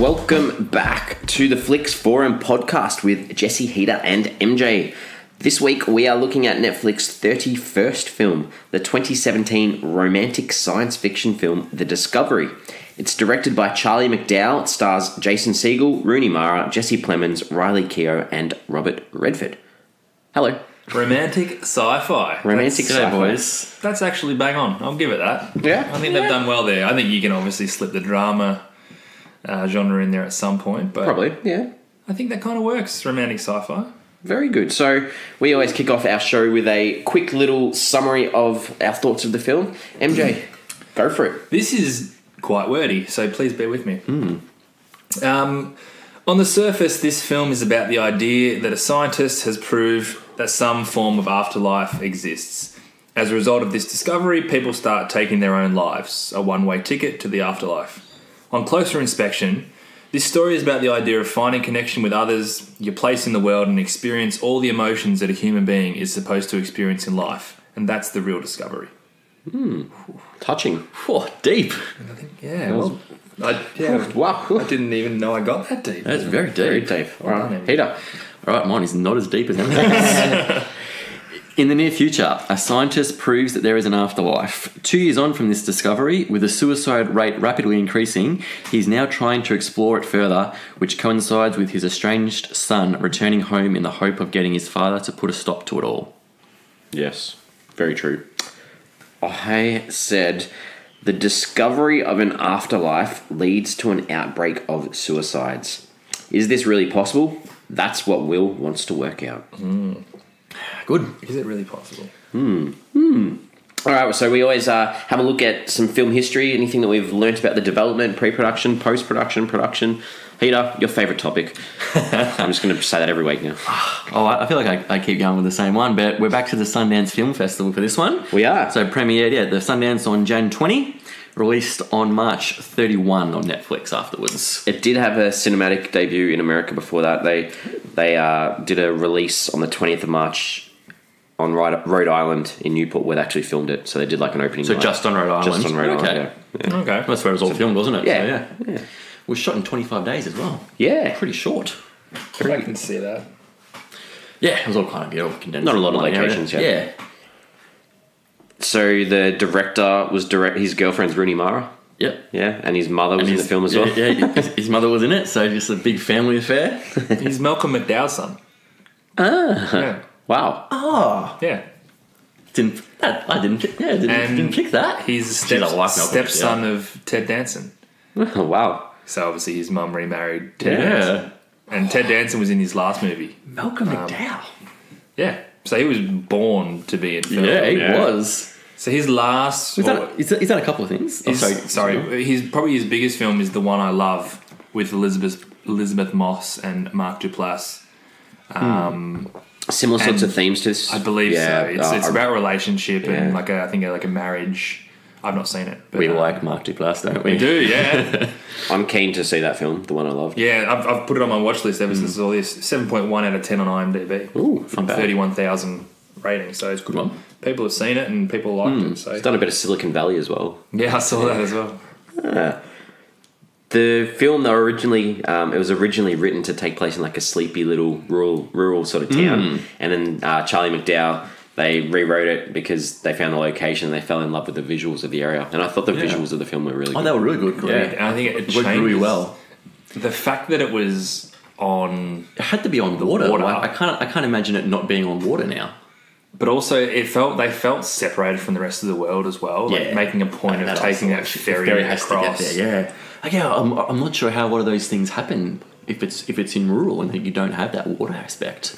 Welcome back to the Flix Forum podcast with Jesse Peter and MJ. This week we are looking at Netflix's 31st film, the 2017 romantic science fiction film The Discovery. It's directed by Charlie McDowell, stars Jason Segel, Rooney Mara, Jesse Plemons, Riley Keough, and Robert Redford. Hello. Romantic sci-fi. Romantic that's, sci-fi. boys. That's actually bang on. I'll give it that. Yeah. I think they've done well there. I think you can obviously slip the drama uh, genre in there at some point, but Probably, yeah. I think that kind of works. Romantic sci-fi. Very good. So we always kick off our show with a quick little summary of our thoughts of the film. MJ, go for it. This is quite wordy, so please bear with me. Um, on the surface, this film is about the idea that a scientist has proved that some form of afterlife exists. As a result of this discovery, people start taking their own lives, a one way ticket to the afterlife. On closer inspection, this story is about the idea of finding connection with others, your place in the world, and experience all the emotions that a human being is supposed to experience in life. And that's the real discovery. Hmm. Touching. Whoa, deep. Yeah, well, I, yeah, Wow. I didn't even know I got that deep. That's very deep. Very deep. All Well done, right. Emmy. Peter. All right, mine is not as deep as that. In the near future, a scientist proves that there is an afterlife. Two years on from this discovery, with the suicide rate rapidly increasing, he's now trying to explore it further, which coincides with his estranged son returning home in the hope of getting his father to put a stop to it all. Yes. Very true. I said the discovery of an afterlife leads to an outbreak of suicides. Is this really possible? That's what Will wants to work out. Hmm. Good. Is it really possible? Hmm. All right, so we always uh, have a look at some film history, anything that we've learnt about the development, pre-production, post-production, production. Peter, your favourite topic. I'm just going to say that every week now. Oh, I I feel like I, I keep going with the same one, but we're back to the Sundance Film Festival for this one. We are. So premiered, yeah, the Sundance on Jan 20, released on March 31 on Netflix afterwards. It did have a cinematic debut in America before that. They they uh, did a release on the 20th of March on Rhode Rhode Island in Newport where they actually filmed it. So they did like an opening. So night. just on Rhode Island? Just on Rhode Okay. Island. Yeah. yeah. Okay. That's where it was all filmed, wasn't it? Yeah. So, yeah. yeah. It was shot in 25 days as well. Yeah. Pretty short. I can see that. Yeah, it was all kind of good, all condensed. Not a lot of in one area. locations, yeah. Yeah. So the director was direct. His girlfriend's Rooney Mara. Yep. Yeah, and his mother was in the film as yeah, well. Yeah, his, his mother was in it, so just a big family affair. He's Malcolm McDowell's son. Ah. Yeah. Wow. Oh, Yeah. didn't that, I didn't pick, yeah, didn't, And didn't pick that. He's a step, a wife, Malcolm, stepson yeah. of Ted Danson. wow. So obviously his mum remarried Ted Yeah. Danson. And Ted Danson was in his last movie. Malcolm McDowell. Yeah. So he was born to be in film. Yeah, he Yeah. was. So his last. He's or- done, he's, he's done a couple of things. Oh, his- sorry, his probably his biggest film is the one I love with Elisabeth Elisabeth Moss and Mark Duplass. Um, Similar sorts of themes to this. I believe Yeah, so. It's, uh, it's about relationship and Yeah. like a, I think like a marriage. I've not seen it. But, We uh, like Mark Duplass, don't we? We do, yeah. I'm keen to see that film, the one I loved. yeah, I've, I've put it on my watch list ever since all this. 7.1 out of 10 on IMDb. Ooh, from bad. 31,000 ratings. So it's Good one. People have seen it and people liked it. So It's done a bit of Silicon Valley as well. yeah, I saw that as well. The film, though, originally um, it was originally written to take place in like a sleepy little rural, rural sort of town, and then uh, Charlie McDowell they rewrote it because they found the location and they fell in love with the visuals of the area. And I thought the Yeah. visuals of the film were really Oh, good. they were really good. Yeah, Yeah. and I think it, It worked really well. The fact that it was on, It had to be on water. water. Like, I can't. I can't imagine it not being on water now. but also it felt they felt separated from the rest of the world as well. Like Yeah. making a point of taking also- that the ferry, has across. to get there. Yeah. Like, yeah, I'm, I'm not sure how a lot of those things happen if it's if it's in rural and you don't have that water aspect.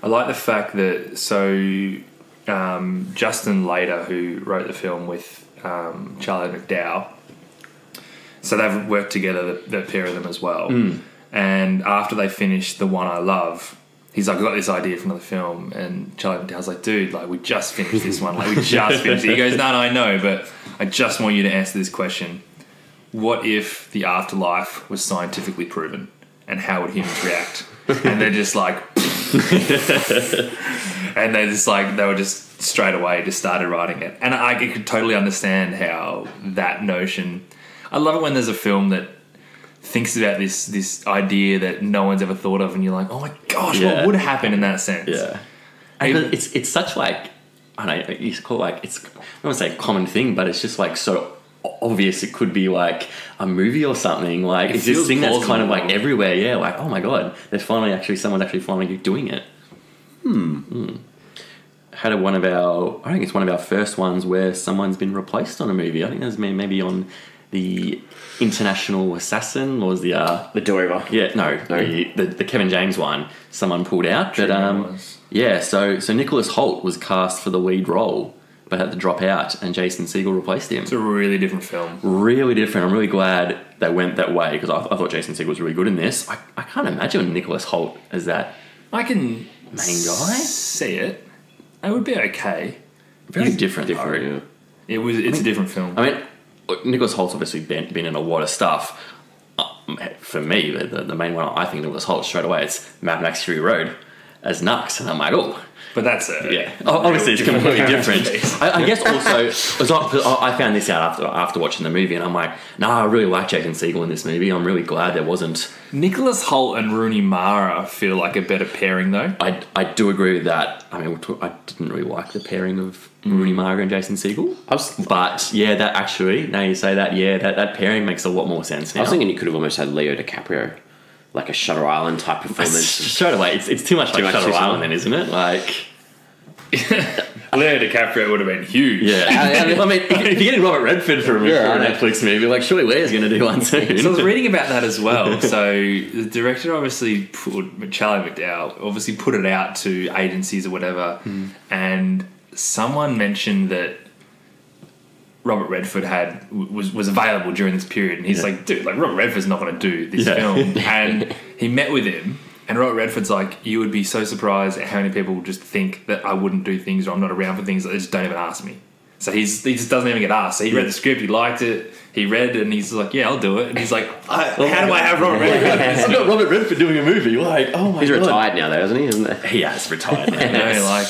I like the fact that so um, Justin Lader, who wrote the film with um, Charlie McDowell, so they've worked together, the, the pair of them as well. And after they finished the one I love, he's like, I got this idea for another film, and Charlie McDowell's like, dude, like we just finished this one, like we just finished it. He goes, no, no, I know, but I just want you to answer this question: What if the afterlife was scientifically proven, and how would humans react? And they're just like, and they just like they were just straight away just started writing it and i could totally understand how that notion i love it when there's a film that thinks about this this idea that no one's ever thought of, and you're like, oh my gosh, Yeah. what would happen in that sense? Yeah. And it's it's such like I don't know. You used to call it like it's I don't want to say common thing, but it's just like so obvious. It could be like a movie or something. Like It it's this thing that's kind of like everywhere. Yeah. Like oh my god, there's finally actually someone's actually finally doing it. Hmm. Had a, one of our I think it's one of our first ones where someone's been replaced on a movie. I think there's may- maybe on the International Assassin or was the uh, The Do-Over. yeah, no, No. The, the the Kevin James one. Someone pulled out, but um, yeah. So so Nicholas Hoult was cast for the lead role, but had to drop out, and Jason Segel replaced him. It's a really different film. Really different. I'm really glad they went that way because I, I thought Jason Segel was really good in this. I, I can't imagine Nicholas Hoult as that I can Main guy? see it. It would be okay. very He's different. Different, though. yeah. It was. It's a different film. I mean, Nicholas Hoult's obviously been, been in a lot of stuff. Um, for me, the, the, the main one I think Nicholas Hoult straight away it's Mad Max Fury Road as Nux, and I'm like, oh, but that's a Yeah, O- obviously it's completely different. I, I guess also, it's not- I I found this out after after watching the movie, and I'm like, no, I really like Jason Segel in this movie. I'm really glad there wasn't. Nicholas Hoult and Rooney Mara feel like a better pairing, though. I, I do agree with that. I mean, I didn't really like the pairing of Rooney mm. Mara and Jason Segel, I was, but yeah, that actually now you say that, yeah, that, that pairing makes a lot more sense now. I was thinking you could have almost had Leo DiCaprio, like a Shutter Island type performance. Straight away, it's, it's too much like much Shutter. Island, then, isn't it? Like, Leo DiCaprio would have been huge. yeah. I, mean, if, if you're getting Robert Redford for a, Yeah, for I a know. Netflix movie, like, surely Leo's going to do one soon. So I was reading about that as well. So the director obviously put Charlie McDowell obviously put it out to agencies or whatever, hmm. and someone mentioned that Robert Redford had was was available during this period, and he's Yeah. like, dude, like Robert Redford's not going to do this Yeah. film, and he met with him. And Robert Redford's like, you would be so surprised at how many people just think that I wouldn't do things or I'm not around for things. They just don't even ask me. So he's he just doesn't even get asked. So he read the script, he liked it, he read it, and he's like, yeah, I'll do it. And he's like, I, how do I have Robert Redford? I've got Robert Redford doing a movie. Like, oh my He's god. He's retired now, though, isn't he? Isn't it? He has retired now. You know, like,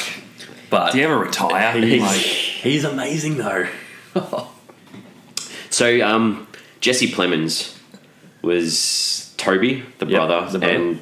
but do you ever retire? he's, Like, he's amazing though. So, um, Jesse Plemons was Toby, the Yep, brother, the brother. and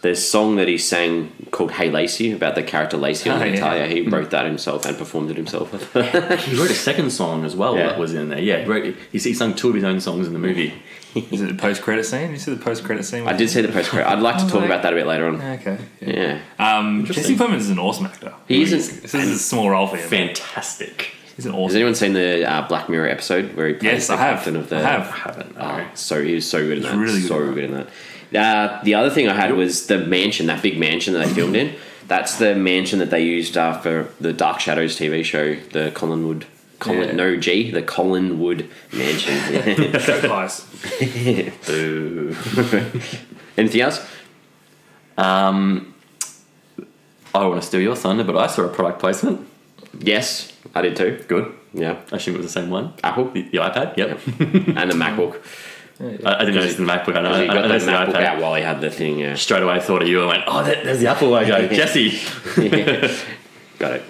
the song that he sang called "Hey Lacey" about the character Lacey on Oh, the yeah. Yeah, he wrote that himself and performed it himself. He wrote a second song as well Yeah. that was in there. Yeah, he, wrote, he, he sung two of his own songs in the movie. is it the post credit scene? You see the post credit scene? I did see the post credit. I'd like to Oh, talk like- about that a bit later on. Okay. Yeah, Um, Jesse Interesting. Plemons is an awesome actor. He is He's- an- This is a small role for him. Fantastic. He's an has anyone seen the uh, Black Mirror episode where he plays Yes, the I have. captain of the? I have. I haven't. No. Oh, so he was so good in that. really good so good in that. Uh, the other thing I had was the mansion, that big mansion that they filmed in. That's the mansion that they used uh, for the Dark Shadows TV show, the Collinwood. Colin, Yeah. No G, the Collinwood Mansion. Show class. Boo. Anything else? Um, I don't want to steal your thunder, but I saw a product placement. Yes, I did too. Good. Yeah, I assume it was the same one. Apple The, the iPad. Yep. and the MacBook. I, I didn't notice the MacBook. I know. I, He I got the noticed the MacBook iPad. out while he had the thing. Yeah, Straight away, I thought of you. I went, "Oh, there, there's the Apple logo, Jesse." got it.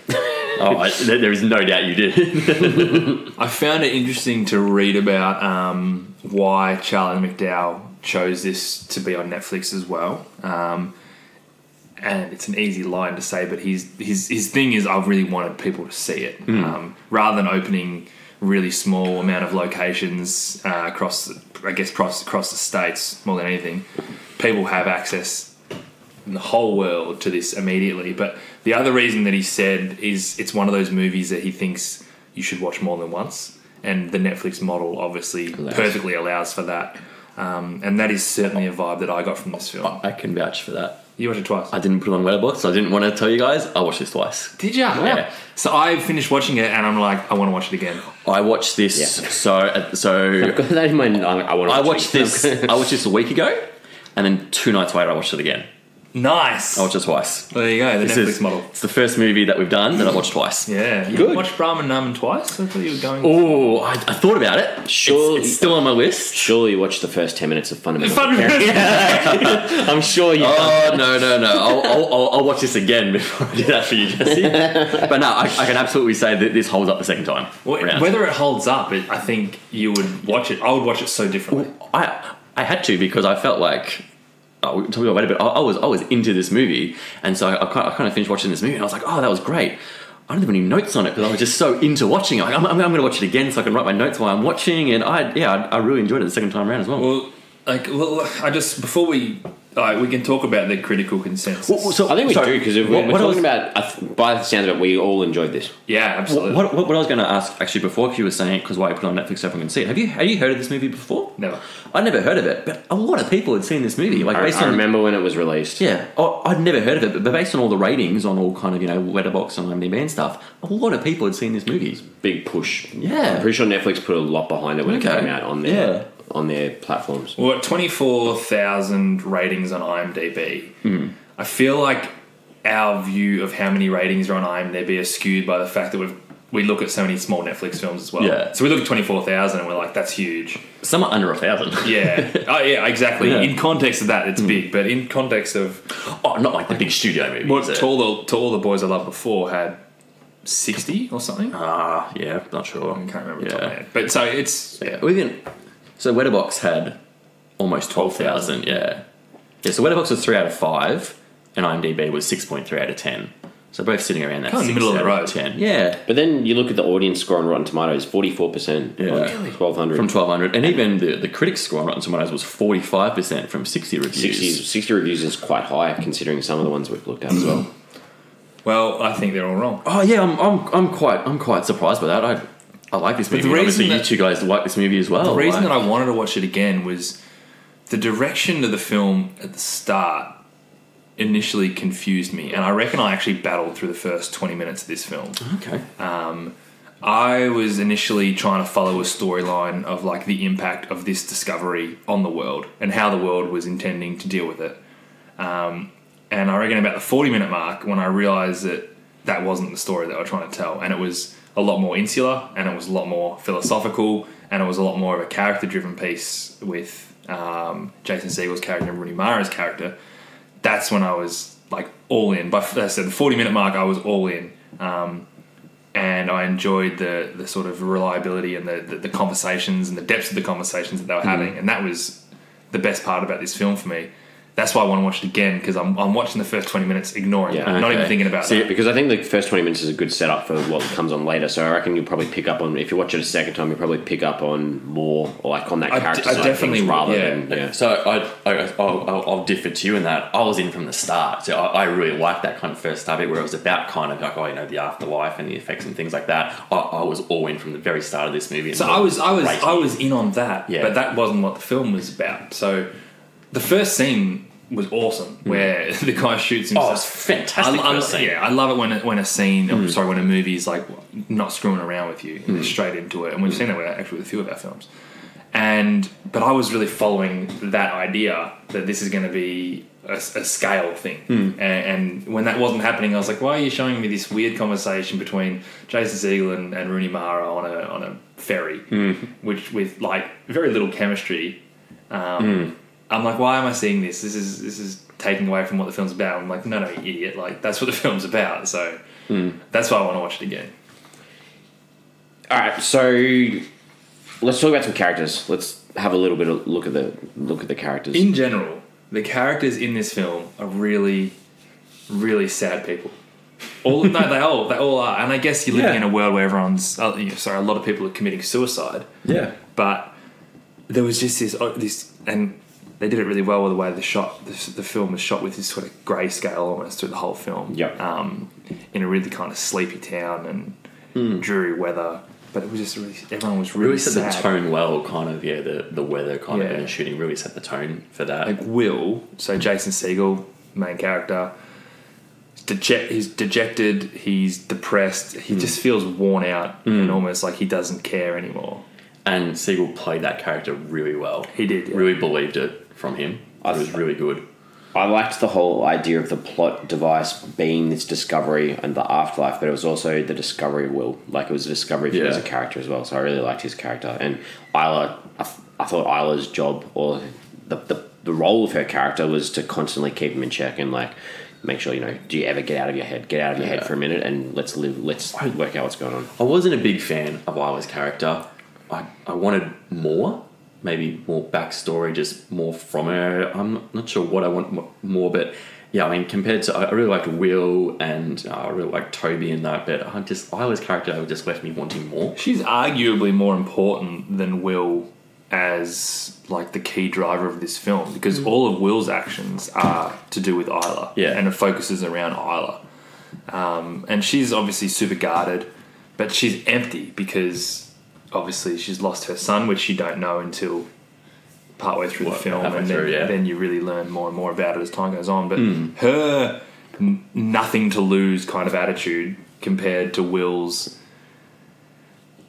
Oh, I, there, there is no doubt you did. I found it interesting to read about um, why Charlie McDowell chose this to be on Netflix as well. Um, and it's an easy line to say, but his his his thing is I really wanted people to see it um, rather than opening really small amount of locations uh, across, the, I guess, across across the states more than anything. People have access in the whole world to this immediately. But the other reason that he said is it's one of those movies that he thinks you should watch more than once, and the Netflix model obviously Allows. perfectly allows for that. Um, and that is certainly a vibe that I got from this film. I can vouch for that. You watched it twice. I didn't put it on Letterboxd. So I didn't want to tell you guys. I watched this twice. Did ya? Yeah. So I finished watching it, and I'm like, I want to watch it again. I watched this. Yeah. So uh, so I've got that in my. I, I want. I watched this. I watched this a week ago, and then two nights later I watched it again. Nice. I watched it twice. there you go. The This Netflix is- model. It's the first movie that we've done that I watched twice. Yeah. You Good. watched Brahman Naman twice. I thought you were going. Oh, I, I thought about it. Sure. It's, it's still on my list. Surely you watched the first ten minutes of Fundamental. Fun- I'm sure you. Oh no no no! I'll, I'll, I'll, I'll watch this again before I do that for you, Jesse. but no, I, I can absolutely say that this holds up the second time. Well, round. whether it holds up, it, I think you would watch it. I would watch it so differently. I I had to because I felt like. Oh, we talk about a bit. I, I was I was into this movie, and so I, kind of, I kind of finished watching this movie, and I was like, "Oh, that was great." I don't have any notes on it because I was just so into watching it. Like, I'm, I'm, I'm going to watch it again so I can write my notes while I'm watching, and I yeah, I, I really enjoyed it the second time around as well. Well, like, well, I just before we like we can talk about the critical consensus. Well, so- I think we sorry, do because we're, what- we're what I talking was- about. I By the sound of it, we all enjoyed this. yeah, absolutely. What, what, what I was going to ask actually before, because you were saying because why you put it on Netflix everyone can see it. Have you have you heard of this movie before? Never. I'd never heard of it, but a lot of people had seen this movie. Like I, based I on remember when it was released. yeah, oh, I'd never heard of it, but- but based on all the ratings on all kind of you know Letterboxd and IMDb and stuff, a lot of people had seen this movie. Big push. Yeah. I'm pretty sure Netflix put a lot behind it when Okay. it came out on there. Yeah. On their platforms. Well, at 24,000 ratings on IMDb, Hmm. I feel like our view of how many ratings are on IMDb is skewed by the fact that we've, we look at so many small Netflix films as well. Yeah. So we look at 24,000 and we're like, that's huge. Some are under a thousand. Yeah. oh, yeah, exactly. Yeah. In context of that, it's big. But in context of oh, not like the big studio movie. what is it? To All the, to All the Boys I Loved Before had 60 or something. Ah, yeah, not sure. I can't remember the top of my Yeah. But so it's. yeah. We can. So Letterboxd had almost twelve thousand. Yeah, yeah. So Letterboxd was three out of five, and IMDb was six point three out of ten. So both sitting around that Kind of six middle of the road. Ten. Yeah, But then you look at the audience score on Rotten Tomatoes, forty four percent. Yeah. Really? twelve hundred. from twelve hundred, and even the the critics score on Rotten Tomatoes was forty five percent from sixty reviews. 60, 60 reviews is quite high considering some of the ones we've looked at as well. Well, I think they're all wrong. Oh yeah, I'm, I'm, I'm quite I'm quite surprised by that. I I like this movie. the and reason Obviously, you that- two guys like this movie as well. The reason like- that I wanted to watch it again was the direction of the film at the start initially confused me, and I reckon I actually battled through the first twenty minutes of this film. okay. I was initially trying to follow a storyline of like the impact of this discovery on the world and how the world was intending to deal with it. Um, and I reckon about the 40 minute mark when I realized that that wasn't the story that I was trying to tell. And it was a lot more insular and it was a lot more philosophical and it was a lot more of a character driven piece with um, Jason Segel's character and Rooney Mara's character. That's when I was like all in. By I said the 40 minute mark, I was all in. Um, and I enjoyed the the sort of reliability and the, the, the conversations and the depths of the conversations that they were having, and that was the best part about this film for me. That's why I want to watch it again because I'm, I'm watching the first 20 minutes, ignoring Yeah. it, not even thinking about See, that. because I think the first 20 minutes is a good setup for what comes on later. So I reckon you'll probably pick up on, if you watch it a second time, you'll probably pick up on more, or like on that I character d- I side definitely things rather yeah. than, yeah. So I, I I'll, I'll, I'll differ to you in that I was in from the start. So I, I really liked that kind of first start bit where it was about kind of like oh you know the afterlife and the effects and things like that. I, I was all in from the very start of this movie. So I was I was I was in on that, Yeah. but that wasn't what the film was about. So the first scene was awesome, hmm. where the guy shoots himself. Oh, it's fantastic. I, I, yeah, I love it when a, when a scene, I'm hmm. sorry, when a movie is like not screwing around with you, and they're hmm. straight into it, and we've seen that with, actually with a few of our films. And but I was really following that idea that this is going to be a, a scale thing, and, and when that wasn't happening, I was like, why are you showing me this weird conversation between Jason Segel and, and Rooney Mara on a on a ferry, which with like very little chemistry. Um, I'm like, why am I seeing this? This is this is taking away from what the film's about. I'm like, no, no, you idiot! Like that's what the film's about. So that's why I want to watch it again. All right, so let's talk about some characters. Let's have a little bit of look at the look at the characters. In general, the characters in this film are really, really sad people. All no, they all they all are, and I guess you're living Yeah. in a world where everyone's uh, sorry, a lot of people are committing suicide. yeah. but there was just this oh, this and they did it really well with the way the shot the, the film was shot with this sort of grayscale almost through the whole film Yep. um, in a really kind of sleepy town and hmm. dreary weather but it was just really everyone was really, Really set sad the tone well, kind of yeah. The the weather kind of Yeah. in the shooting really set the tone for that. like Will so Jason Segel main character he's deject, he's dejected he's depressed he hmm. just feels worn out hmm. and almost like he doesn't care anymore and Segel played that character really well. He did, yeah. Really believed it from him. It was really good. I liked the whole idea of the plot device being this discovery and the afterlife, but it was also the discovery of Will. Like it was a discovery of him as a character as well. So I really liked his character. And Isla, I, th- I thought Isla's job or the, the the role of her character was to constantly keep him in check and like make sure you know. Do you ever get out of your head? Get out of your head for a minute and let's live. Let's work out what's going on. I wasn't a big fan of Isla's character. I, I wanted more maybe more backstory, just more from her. I'm not sure what I want more, but yeah, I mean, compared to I I really liked Will and uh, I really liked Toby in that, but I just Isla's character just left me wanting more. She's arguably more important than Will as like the key driver of this film because all of Will's actions are to do with Isla. Yeah. And it focuses around Isla. Um, and she's obviously super guarded, but she's empty because obviously she's lost her son, which you don't know until partway through Well, the film, halfway and then, through, yeah. then you really learn more and more about it as time goes on. But Hmm. her n- nothing to lose kind of attitude compared to Will's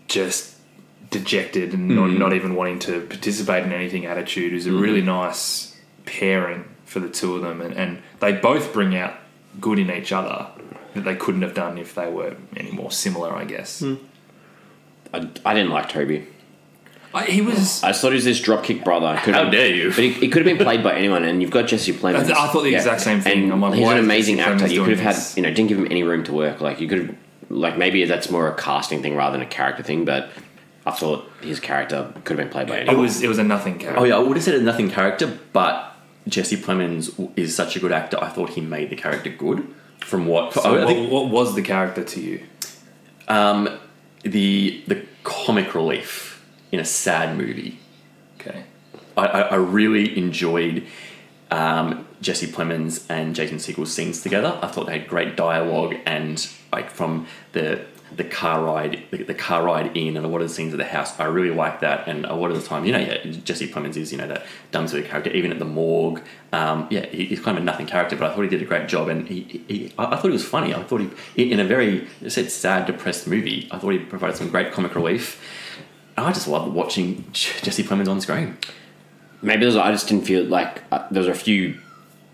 just dejected and not, Hmm. not even wanting to participate in anything attitude is a really nice pairing for the two of them and, and they both bring out good in each other that they couldn't have done if they were any more similar I guess Hmm. I, I didn't like Toby. I, he was I thought he was this dropkick brother. Could How have- dare you. But he, he could have been played by anyone, and you've got Jesse Plemons. I thought the exact same thing. And I'm like, he's an amazing Jesse actor. Plemons You could have had, this? you know, didn't give him any room to work. Like you could have, like maybe that's more a casting thing rather than a character thing. But I thought his character could have been played by anyone. it was it was a nothing character Oh yeah, I would have said a nothing character, but Jesse Plemons is such a good actor. I thought he made the character good. From what so I what, think what was the character to you um, the the comic relief in a sad movie. okay I, I, I really enjoyed um, Jesse Plemons and Jason Segel's scenes together. I thought they had great dialogue and like from the the car ride, the, the car ride in, and a lot of the scenes at the house. I really like that, and a lot of the time, you know, yeah, Jesse Plemons is you know that dumb sort of character. Even at the morgue, um, yeah, he, he's kind of a nothing character, but I thought he did a great job, and he, he I, I thought he was funny. I thought he in a very I said sad, depressed movie. I thought he provided some great comic relief. I just loved watching Jesse Plemons on screen. maybe I just didn't feel like uh, there was a few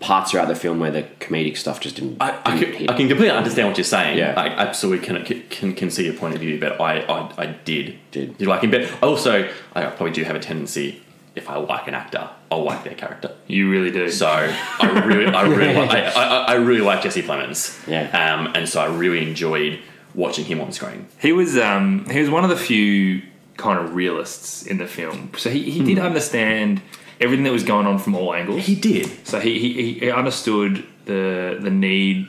parts throughout the film where the comedic stuff just didn't. I, I, didn't can. I can completely understand what you're saying. Yeah. I absolutely can, can can see your point of view, but I I, I did Did. did like him. But also, I probably do have a tendency if I like an actor, I'll like their character. you really do So I really, I really, li- I, I, I really like Jesse Plemons. Yeah. Um, and so I really enjoyed watching him on screen. He was um, he was one of the few kind of realists in the film. So he, he did understand everything that was going on from all angles. He did. So he, he, he understood the the need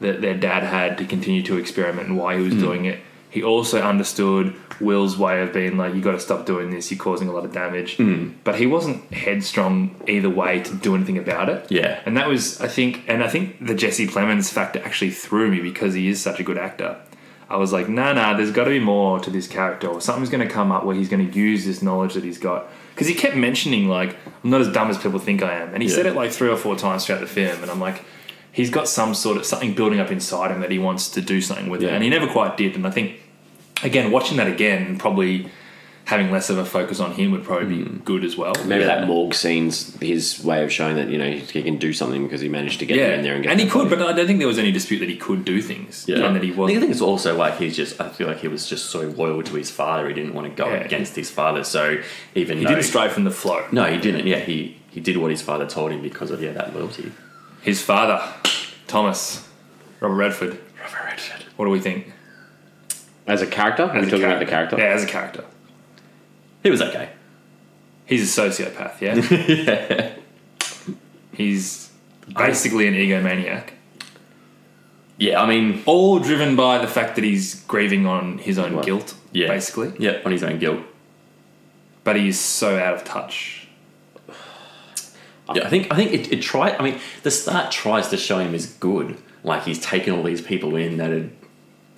that their dad had to continue to experiment and why he was hmm. doing it. He also understood Will's way of being like, you got to stop doing this. You're causing a lot of damage. Hmm. But he wasn't headstrong either way to do anything about it. Yeah. And that was, I think, and I think the Jesse Plemons factor actually threw me because he is such a good actor. I was like, nah, nah, there's got to be more to this character, or something's going to come up where he's going to use this knowledge that he's got. Because he kept mentioning, like, I'm not as dumb as people think I am. And he Yeah. said it like three or four times throughout the film. And I'm like, he's got some sort of something building up inside him that he wants to do something with it. And he never quite did. And I think, again, watching that again, probably having less of a focus on him would probably be hmm. good as well. Maybe Yeah. that morgue scene's his way of showing that you know he can do something because he managed to get Yeah, in there and get. and he could, body. but I don't think there was any dispute that he could do things, Yeah. and that he I was. I think it's also like he's just. I feel like he was just so loyal to his father. He didn't want to go Yeah. against his father. So even He didn't stray from the flow. no, he didn't. Yeah, he he did what his father told him because of yeah that loyalty. His father, Thomas, Robert Redford. Robert Redford. What do we think? as a character, are we As talking about the character? Yeah, as a character. He was okay. He's a sociopath, yeah? He's basically an egomaniac. Yeah, I mean, All driven by the fact that he's grieving on his own guilt, yeah, basically. yeah, on his own guilt. But he is so out of touch. Yeah, I think I think it, it try. I mean, the start tries to show him as good, like he's taken all these people in that had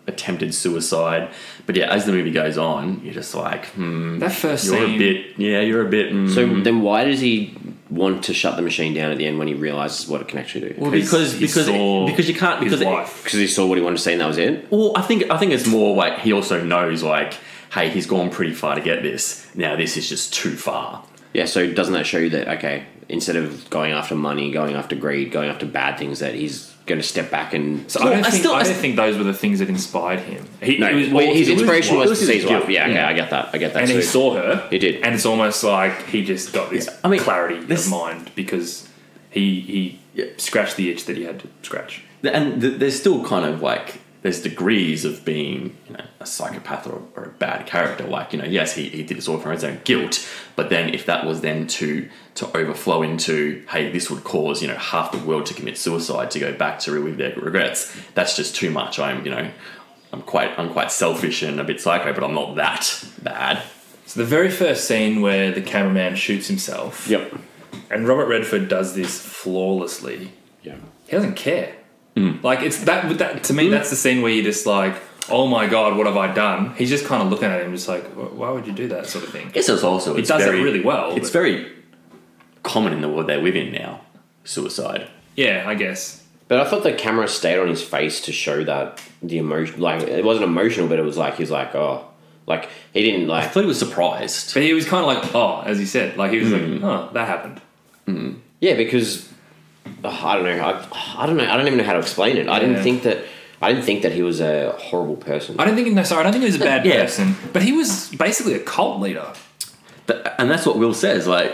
attempted suicide. But yeah, as the movie goes on, you're just like, hmm, That first you're scene. a bit, yeah, you're a bit. mm. So then, why does he want to shut the machine down at the end when he realizes what it can actually do? well, because he because saw because you can't his because wife. Because he saw what he wanted to see and that was it. Well, I think I think it's more like he also knows like, hey, he's gone pretty far to get this. Now this is just too far. Yeah. So doesn't that show you that okay, instead of going after money, going after greed, going after bad things, that he's going to step back and. So Well, I don't, I think, still- I I don't st- think those were the things that inspired him. He, No, was- well, his it was inspiration was, to see his wife. Yeah, okay, Yeah. I get that. I get that. and too. he saw her. He did. and it's almost like he just got this I mean, clarity this- of mind because he he Yeah. scratched the itch that he had to scratch. And th- there's still kind of like there's degrees of being you know, a psychopath or, or a bad character. Like you know, yes, he, he did this all for his own guilt, but then if that was then to to overflow into hey, this would cause you know half the world to commit suicide to go back to relive their regrets. That's just too much. I'm you know. I'm quite, I'm quite selfish and a bit psycho, but I'm not that bad. So the very first scene where the cameraman shoots himself, Yep. and Robert Redford does this flawlessly. Yeah. He doesn't care. Mm. Like it's that, that to me. That's the scene where you're just like, "Oh my god, what have I done?" He's just kind of looking at him, just like, "Why would you do that?" Sort of thing. I guess it's also it's does it really well, It's but- very common in the world they live in now. Suicide. Yeah, I guess. But I thought the camera stayed on his face to show that the emotion, like it wasn't emotional, but it was like he's like, oh, like he didn't like. I like, thought he was surprised. But he was kind of like, "Oh," as he said, like he was like, "Oh, that happened." Mm. yeah, because oh, I don't know, I, I don't know, I don't even know how to explain it. I didn't think that, I didn't think that he was a horrible person. I don't think. No, sorry, I don't think he was a bad Yeah. person, but he was basically a cult leader. But, and that's what Will says. Like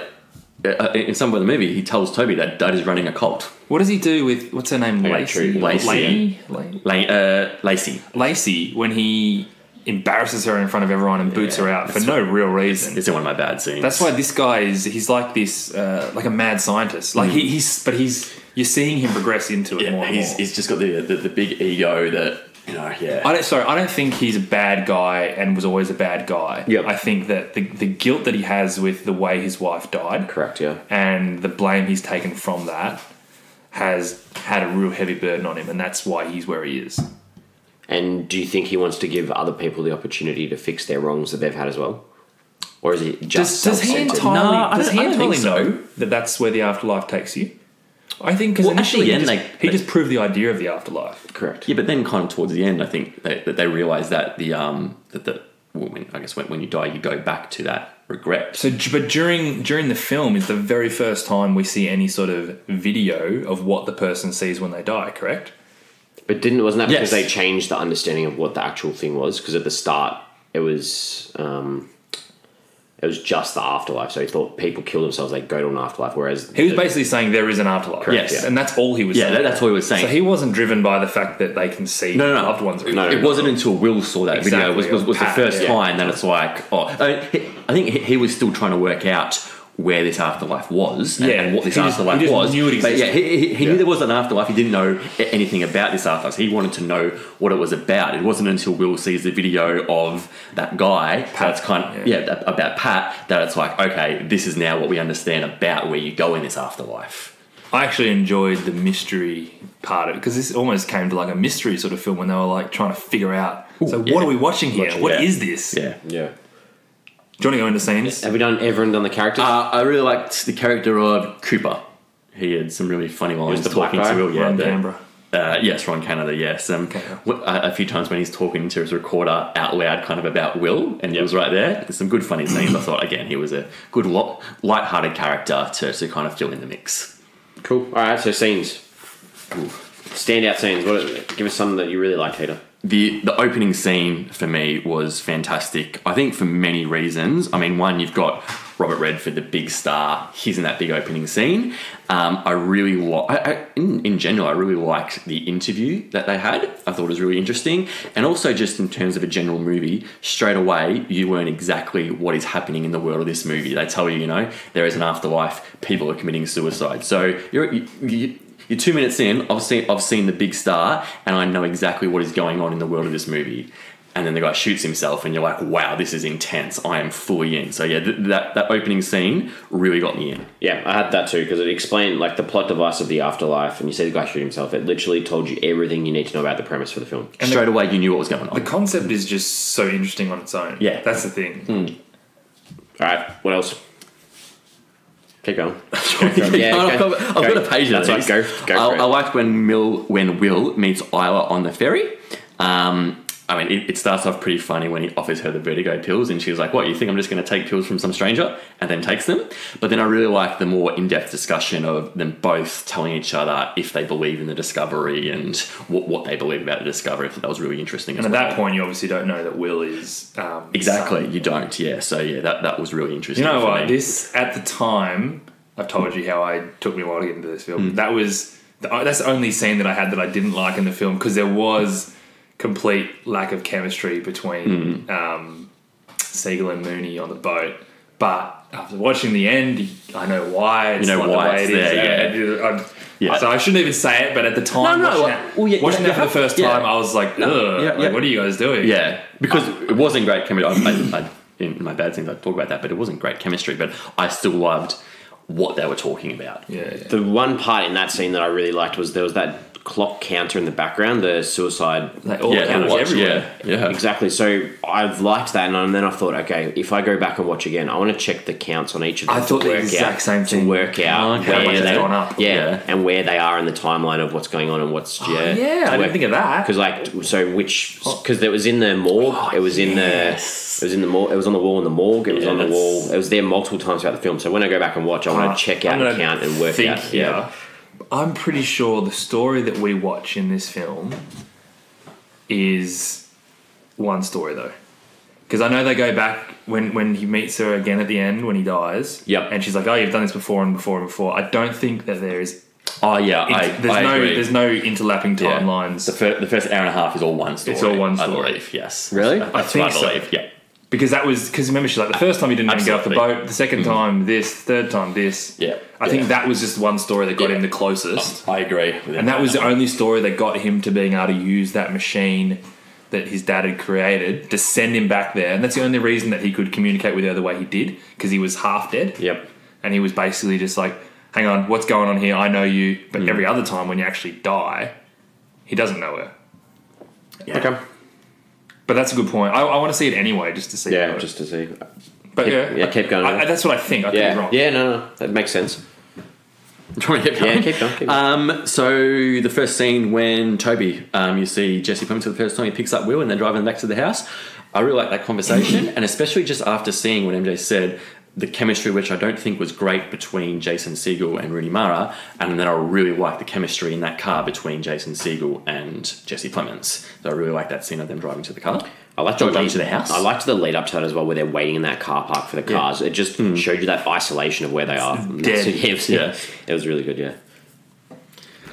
uh, in some of the movie, he tells Toby that Dad is running a cult. What does he do with what's her name? Lacey. Lacey, Lacey. La- La- uh, Lacey. Lacey when he embarrasses her in front of everyone and boots Yeah, her out for no real reason. It's in one of my bad scenes. That's why this guy is he's like this uh, like a mad scientist. Like he, he's but he's you're seeing him progress into it Yeah, more he's, more. he's just got the, the the big ego that you know. Yeah. I don't sorry, I don't think he's a bad guy and was always a bad guy. Yep. I think that the, the guilt that he has with the way his wife died Correct, yeah. and the blame he's taken from that has had a real heavy burden on him and that's why he's where he is. And do you think he wants to give other people the opportunity to fix their wrongs that they've had as well? Or is he just Does, does he entirely, No, I does don't- he I entirely think so. know that that's where the afterlife takes you? I think because Well, at initially the he, end, just, they- he just proved the idea of the afterlife. Correct. Yeah, but then kind of towards the end, I think they, that they realize that the um that the well, when, I guess when, when you die, you go back to that regret. So, but during during the film is the very first time we see any sort of video of what the person sees when they die. Correct? But didn't wasn't that because Yes. they changed the understanding of what the actual thing was? Because at the start it was um, it was just the afterlife. So he thought people kill themselves, they go to an afterlife. Whereas He was basically saying there is an afterlife. Correct, Yes, yeah. and that's all he was. Yeah, saying. that, that's what he was saying. So he wasn't driven by the fact that they can see No, no, no. loved ones. No, it wasn't until Will saw that video was, Exactly, was, was the first yeah. time that it's like oh I, I think he, he was still trying to work out where this afterlife was and, Yeah, and what this he just- afterlife he just was. knew it but yeah, he, he, he Yeah. knew there was an afterlife. He didn't know anything about this afterlife. He wanted to know what it was about. It wasn't until Will sees the video of that guy that's kind of yeah. yeah. about Pat that it's like okay, this is now what we understand about where you go in this afterlife. I actually enjoyed the mystery part of it because this almost came to like a mystery sort of film when they were like trying to figure out. so yeah. what are we watching here? Watching- What is yeah. this? Yeah. yeah. Do you want to go into scenes? Have we done everyone done the characters? Uh, I really liked the character of Cooper. He had some really funny lines the black talking guy? to Will. Yeah, Ron the- Canberra. Uh, yes, Ron Canada. Yes, um, wh- a, a few times when he's talking to his recorder out loud, kind of about Will, and he was right there. There's some good funny scenes. I thought again he was a good, lo- light-hearted character to, to kind of fill in the mix. cool. All right. So scenes. Standout scenes. What? Give us some that you really liked, Peter. The the opening scene for me was fantastic. I think for many reasons. I mean, one, you've got Robert Redford, the big star. He's in that big opening scene. Um, I really like. In, in general, I really liked the interview that they had. I thought it was really interesting, and also just in terms of a general movie, straight away you learn exactly what is happening in the world of this movie. They tell you, you know, there is an afterlife. People are committing suicide. So you're. You, you, you're two minutes in. I've seen I've seen the big star, and I know exactly what is going on in the world of this movie. And then the guy shoots himself, and you're like, "Wow, this is intense. I am fully in." So yeah, th- that that opening scene really got me in. Yeah, I had that too because it explained like the plot device of the afterlife, and you see the guy shoot himself. It literally told you everything you need to know about the premise for the film. Straight away, you knew what was going on. The concept is just so interesting on its own. Yeah. that's the thing. Hmm. All right, what else? Keep going. Yeah, I've, go- got, I've go. got a page of That's right, these. go- go I. I liked when Mill when Will meets Isla on the ferry. Um, I mean, it, it starts off pretty funny when he offers her the vertigo pills, and she's like, "What? You think I'm just going to take pills from some stranger?" And then takes them. But then I really like the more in-depth discussion of them both telling each other if they believe in the discovery and what, what they believe about the discovery. I thought that was really interesting. And at well. that point, you obviously don't know that Will is um, exactly, son. you don't. Yeah. So yeah, that that was really interesting. You know what? me. This at the time, I've told you how I took me a while to get into this film. That was the, that's the only scene that I had that I didn't like in the film because there was complete lack of chemistry between Hmm. um, Segel and Rooney on the boat. But after watching the end, I know why. It's You know not why the way it's it is. there, And I'm- Yeah. So I shouldn't even say it, but at the time, No, no, watching, well, it, well, yeah, watching you it for the first yeah. time, I was like, ugh, yeah, like, yeah. what are you guys doing? Yeah, because it wasn't great chemistry. I, I, I, in my bad things, I talk about that, but it wasn't great chemistry. But I still loved what they were talking about. Yeah, yeah. The one part in that scene that I really liked was there was that clock counter in the background, the suicide. Like all yeah, counters watch, everywhere. yeah, yeah. Exactly. So I've liked that, and then I thought, okay, if I go back and watch again, I want to check the counts on each of them. I to thought the work exact out, same to work out Oh, okay. where How much has they gone up. Yeah, Yeah. and where they are in the timeline of what's going on and what's yeah. Oh, yeah, I didn't think of that. Because like, so which oh. because it was in the morgue, Oh, it was in yes. the it was in the morgue, it was on the wall in the morgue, it was Yeah, on the wall, it was there multiple times throughout the film. So when I go back and watch, I want to check out I'm and count and work think out. here. Yeah. I'm pretty sure the story that we watch in this film is one story though. Because I know they go back when, when he meets her again at the end when he dies. Yep. And she's like, "Oh, you've done this before and before and before." I don't think that there is. Oh yeah, I, there's I no agree. there's no interlapping Yeah. timelines The, fir- the first hour and a half is all one story. It's all one I story. believe. Yes. Really? That's I think what I so. believe. Yeah. Because that was because remember she's like the first time you didn't even get off the boat, the second time this, third time this. Yeah. I think that was just one story that got Yeah. him the closest. I agree. With And that was the only story that got him to being able to use that machine that his dad had created to send him back there. And that's the only reason that he could communicate with her the way he did, because he was half dead. Yep. And he was basically just like, hang on, what's going on here? I know you. But Mm. every other time when you actually die, he doesn't know her. Yeah. Okay. But that's a good point. I, I want to see it anyway, just to see. Yeah, just to see. but keep- yeah, yeah, keep going. I, I- that's what I think. I think Yeah, it's wrong. yeah, no, no, that makes sense. Do you want me to keep going? Yeah, keep going. Keep going. Um, so the first scene when Toby, um, you see Jesse Plemons for the first time, he picks up Will and they're driving back to the house. I really like that conversation, and especially just after seeing what MJ said, the chemistry, which I don't think was great between Jason Segel and Rooney Mara, and then I really like the chemistry in that car between Jason Segel and Jesse Plemons. So I really like that scene of them driving to the car. I liked driving lead- to the house. I liked the lead up to that as well, where they're waiting in that car park for the cars. It just mm. showed you that isolation of where they are. dead. Yeah. it was really good. Yeah.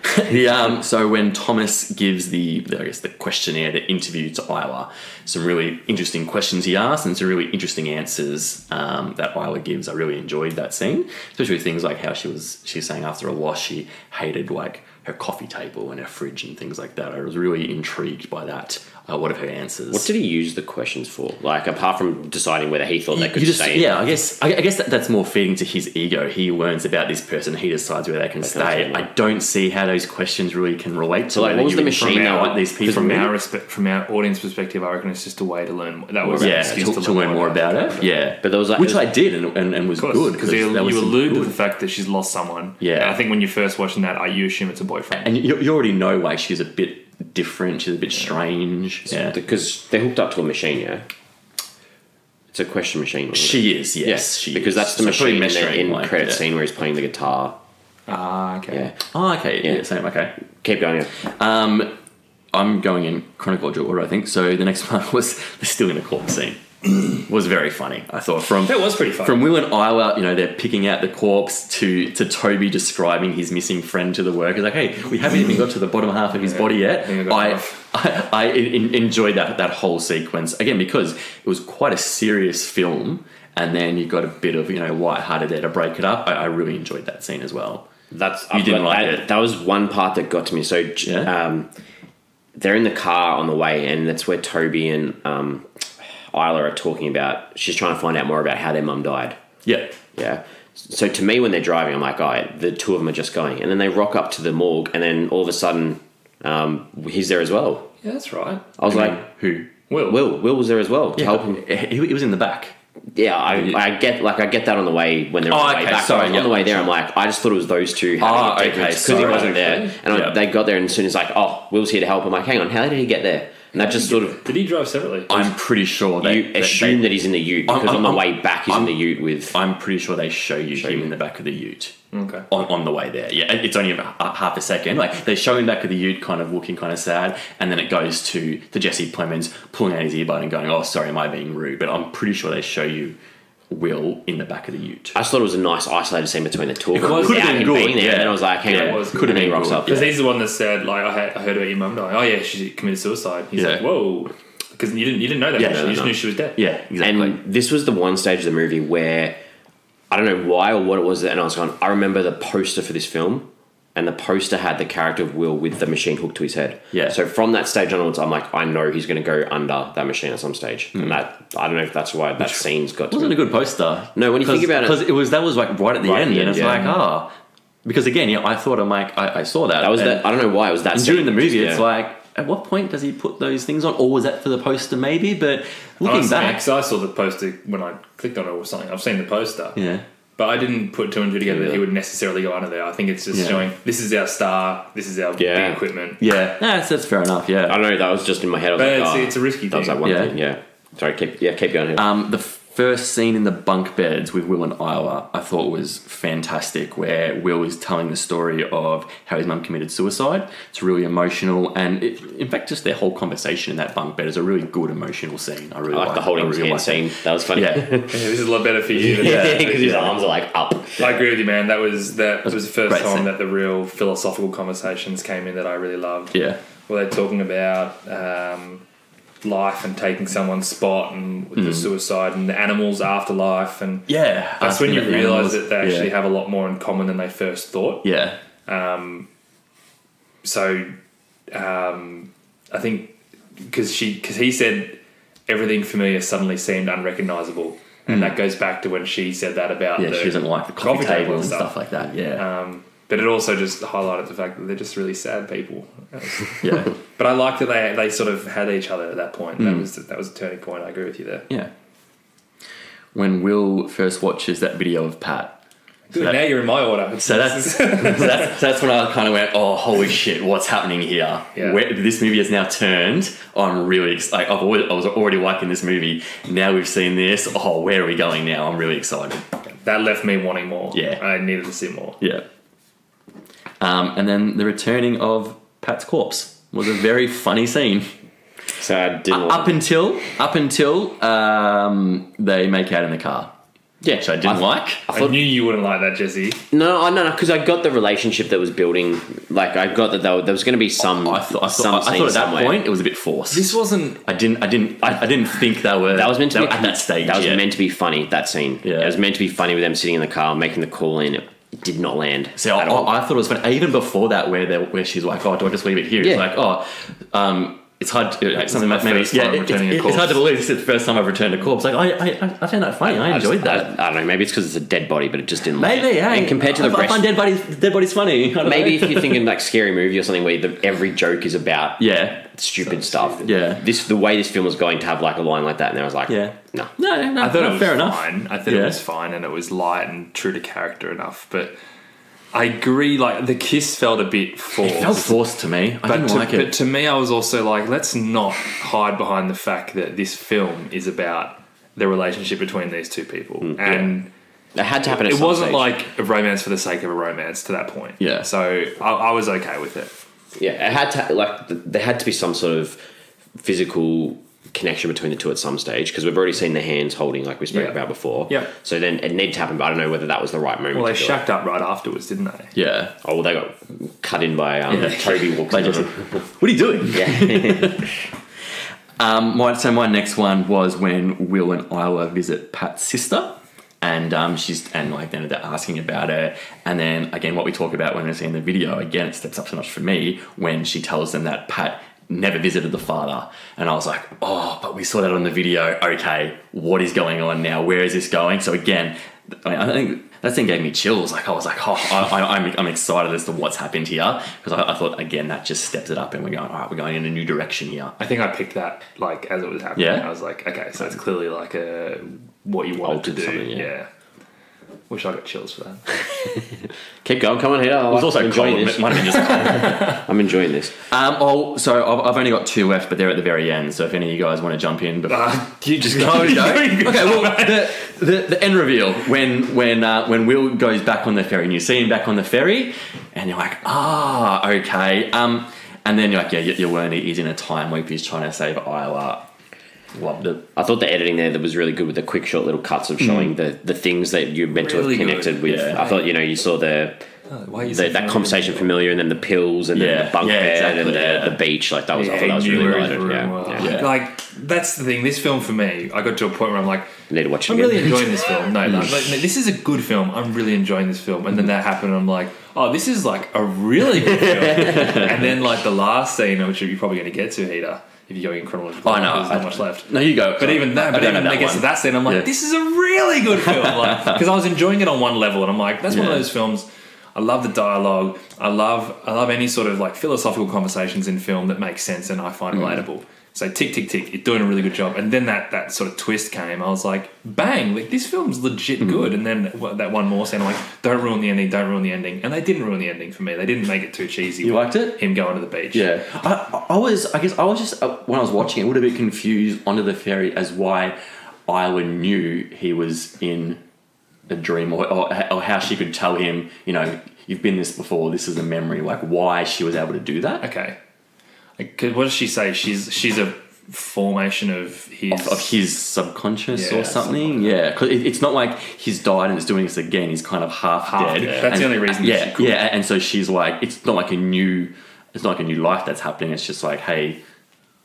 The, um, so when Thomas gives the, I guess the questionnaire, the interview to Isla, some really interesting questions he asks and some really interesting answers um, that Isla gives. I really enjoyed that scene, especially things like how she was she's saying after a loss she hated like her coffee table and her fridge and things like that. I was really intrigued by that. Uh, what of her answers? What did he use the questions for? Like, apart from deciding whether he thought they could You just, stay. yeah, I guess I, I guess that, that's more feeding to his ego. He learns about this person, he decides where they can stay. stay. I don't see how those questions really can relate to like, what was the machine from that our- these people. From our respect, from our audience perspective, I reckon it's just a way to learn. More. That was yeah, excuse to, to learn more about it. Yeah, But there was like- which I did and, and, and was good because you, that was allude to the fact that she's lost someone. Yeah. And I think when you're first watching that, I you assume it's a boyfriend. and you, you already know like she's a bit different. She's a bit strange. Yeah, Because they're hooked up to a machine, yeah? It's a question machine. she is. Yes, she because is. that's the So machine in the like, credit yeah. scene where he's playing the guitar. ah, okay. Yeah. Oh, okay. Yeah, Yeah. same. Okay. Keep going. Yeah. Um, I'm going in chronological order, I think. So the next one was the still in a corpse scene. was very funny. I thought from That was pretty fun. from Will and Isla, you know, they're picking out the corpse to to Toby describing his missing friend to the workers. Like, hey, we haven't even got to the bottom half of his body yet. I I. I I en- enjoyed that that whole sequence again because it was quite a serious film, and then you got a bit of you know lighthearted there to break it up. I, I really enjoyed that scene as well. That's You didn't that, like that, it? That was one part that got to me. So, Yeah? um, they're in the car on the way, and that's where Toby and um, Isla are talking about. She's trying to find out more about how their mum died. Yeah. Yeah. So to me, when they're driving, I'm like, all right, the two of them are just going, and then they rock up to the morgue, and then all of a sudden, um, he's there as well. yeah, that's right. I was I like, who? Will. Will, Will was there as well to Yeah, help him. he, he was in the back. Yeah, I, I get like I get that on the way when they're on Oh, the way back. sorry, on yeah. the way there, I'm like, I just thought it was those two. Ah, having a okay, because he wasn't there, and I, they got there, and as soon as like, oh, Will's here to help. I'm like, hang on, how did he get there? And that just sort of Did he drive separately? I'm pretty sure they you assume they, that he's in the Ute I'm- because I'm- on the I'm- way back he's I'm- in the Ute with. I'm pretty sure they show you him you. in the back of the Ute okay. on, on the way there. Yeah, it's only about half a second. Like they show him back of the Ute, kind of looking kind of sad, and then it goes to to Jesse Plemons pulling out his earbud and going, "Oh, sorry, am I being rude?" But I'm pretty sure they show you Will in the back of the Ute. I just thought it was a nice isolated scene between the two of them. was. Could've been good, being there. yeah. And then I was like, hang Yeah, on, it could could've been rocks good. up? Because he's the one that said, like, I heard, I heard about your mum dying. Oh yeah, she committed suicide. He's Yeah. like, whoa, because you didn't you didn't know that. Yeah, you no, just no. knew she was dead. Yeah, exactly. And this was the one stage of the movie where I don't know why or what it was, and I was going. I remember the poster for this film, and the poster had the character of Will with the machine hooked to his head. Yeah. So from that stage onwards, I'm like, I know he's going to go under that machine at some stage, and that I don't know if that's why that scene's got. To Hmm. wasn't a good poster. No, when you think about it- because it was that was like right at the Right at end, and it's yeah. like ah, because again, yeah, I thought I'm like I, I saw that. that was that. I don't know why it was that. and scene, during the movie, just, it's like at what point does he put those things on, or was that for the poster maybe? But looking Honestly, back, 'cause I saw the poster when I clicked on it or something. I've seen the poster, yeah, but I didn't put two and two together that he would necessarily go under there. I think it's just Yeah. showing this is our star, this is our Yeah. big equipment. yeah, that's that's fair enough. Yeah, I don't know. That was just in my head. I was But like, it's, oh, it's a risky that was thing. like one Yeah. thing. Yeah. Sorry. Keep yeah. Keep going. Here. Um, the first scene in the bunk beds with Will and Isla, I thought was fantastic, where Will is telling the story of how his mum committed suicide. It's really emotional, and it, in fact, just their whole conversation in that bunk bed is a really good emotional scene. I really I like the holding I really hand scene. That was funny. Yeah, Yeah, this is a lot better for you. Than Yeah, because his arms are like up. I agree with you, man. That was that was the first time scene. that the real philosophical conversations came in that I really loved. yeah, Where they're talking about um, life and taking someone's spot and with the suicide and the animals afterlife and yeah. that's when you about realise animals. that they actually yeah. have a lot more in common than they first thought. Yeah, Um So um, I think because she because he said everything familiar suddenly seemed unrecognizable. And that goes back to when she said that about yeah. the She doesn't like the coffee, table and stuff. like that. Yeah, Um, but it also just highlighted the fact that they're just really sad people. yeah, But I like that they they sort of had each other at that point. Mm. That was that was a turning point. I agree with you there. yeah. When Will first watches that video of Pat, Good, that- now you're in my order. So that's, so that's that's when I kind of went, oh, holy shit, what's happening here? Yeah. Where, this movie has now turned. I'm really like I've always, I was already liking this movie. Now we've seen this. Oh, where are we going now? I'm really excited. that left me wanting more. Yeah. I needed to see more. Yeah. Um, and then the returning of Pat's corpse was a very funny scene. So I didn't. Uh, Up until up until um, they make out in the car, yeah, which I didn't like. I, knew you wouldn't like that, Jesse. No, I no, no, because I got the relationship that was building. Like I got that there, there was going to be some. I thought, I some thought, scene thought at that point it was a bit forced. This wasn't. I didn't, I didn't, I, I didn't think they were. That was meant to be at that stage. That was yet. meant to be funny. That scene. Yeah. It was meant to be funny with them sitting in the car making the call in. It did not land. See, I, all. I, thought it was funny. Even before that, where where she's like, "Oh, do I just leave it here?" It's like, "Oh, um, it's hard. To, like, something my like maybe yeah, it- returning a it- it's hard to believe. This is the first time I've returned a corpse. Like, I, I, I found that funny. I, I just- enjoyed that. I, I don't know. Maybe it's because it's a dead body, but it just didn't. land. maybe, hey, And compared to the I, I rest, find dead bodies, dead bodies funny. I don't maybe know. if you're thinking like scary movie or something where the, every joke is about yeah, stupid stuff. Yeah. This the way this film was going to have like a line like that, and I was like, yeah, no. no, no, I thought no, it was fair enough. fine. I thought Yeah. it was fine, and it was light and true to character enough. But I agree. Like the kiss felt a bit forced. It felt forced to me. I but didn't to, like it. but to me, I was also like, let's not hide behind the fact that this film is about the relationship between these two people, mm, and It had to happen. At it wasn't stage. like a romance for the sake of a romance to that point. Yeah. So I, I was okay with it. Yeah, it had to like there had to be some sort of physical connection between the two at some stage because we've already seen the hands holding like we spoke Yeah. about before. Yeah. So then it needed to happen, but I don't know whether that was the right moment. Well, they to it. shacked up right afterwards, didn't they? Yeah. Oh, well, they got cut in by um, Yeah. Toby walks By in. Jesse. What are you doing? Yeah. Um, my, so my next one was when Will and Isla visit Pat's sister, and um, she's and like then they're asking about her, and then again what we talk about when they're seeing the video again it steps up so much for me when she tells them that Pat never visited the father, and I was like, oh, but we saw that on the video. Okay, what is going on now? Where is this going? So again, I, mean, I think. That thing gave me chills. Like I was like, oh, I, I, I'm, I'm excited as to what's happened here because I, I thought again that just steps it up, and we're going, all right, we're going in a new direction here. I think I picked that like as it was happening. Yeah? I was like, okay, so it's clearly like a what you wanted to do. yeah. yeah. Wish I got chills for that. Keep going. Come on here. I was also I'm enjoying It this. might have been just. I'm enjoying this. Um, oh, so I've, I've only got two left, but they're at the very end. So if any of you guys want to jump in, but you just Oh, you go? okay. Well, the, the the end reveal when when uh, when Will goes back on the ferry, and you see him back on the ferry, and you're like, ah, okay. Um, and then you're like, yeah, you, you learn he's in a time loop. He's trying to save Isla. Loved it. I thought the editing there that was really good with the quick, short little cuts of mm. showing the, the things that you're meant to Really have good, connected with. yeah. I thought you know you saw the, oh, Why are you the so that conversation familiar, and then the pills, and then the bunk Yeah, bed, exactly, and the, yeah. the beach. Like that was I thought that was he really where well done. Yeah, was. yeah. Yeah. Like that's the thing. This film for me, I got to a point where I'm like, Need to watch it I'm again. really enjoying this film. No, no, like, no, this is a good film. I'm really enjoying this film. And then that happened, and I'm like, oh, this is like a really good film. and then like the last scene, which you're probably going to get to, Heater, if you go in chronological. I know. There's not I- much left. No, you go. But even that, but even know when it gets one. to that scene, I'm like, Yeah. this is a really good film. Like, because I was enjoying it on one level, and I'm like, that's one of those films. I love the dialogue. I love, I love any sort of like philosophical conversations in film that make sense and I find Mm. relatable. So tick, tick, tick. You're doing a really good job. And then that that sort of twist came. I was like, bang! Like this film's legit Mm. good. And then that one more scene, I'm like, don't ruin the ending. Don't ruin the ending. And they didn't ruin the ending for me. They didn't make it too cheesy. You liked it? Him going to the beach. Yeah, I, I was. I guess I was just uh, when I was watching it, a little bit confused onto the ferry as why Isla knew he was in a dream, or, or, or how she could tell him, you know, you've been this before. This is a memory. Like why she was able to do that Okay. What does she say? She's she's a formation of his. of, of his subconscious Yeah, or something. yeah, because it, it's not like he's died and is doing this again. He's kind of half, Half dead. dead. That's the only reason Yeah, she could. yeah, and so she's like, it's not like a new, it's not like a new life that's happening. It's just like, hey.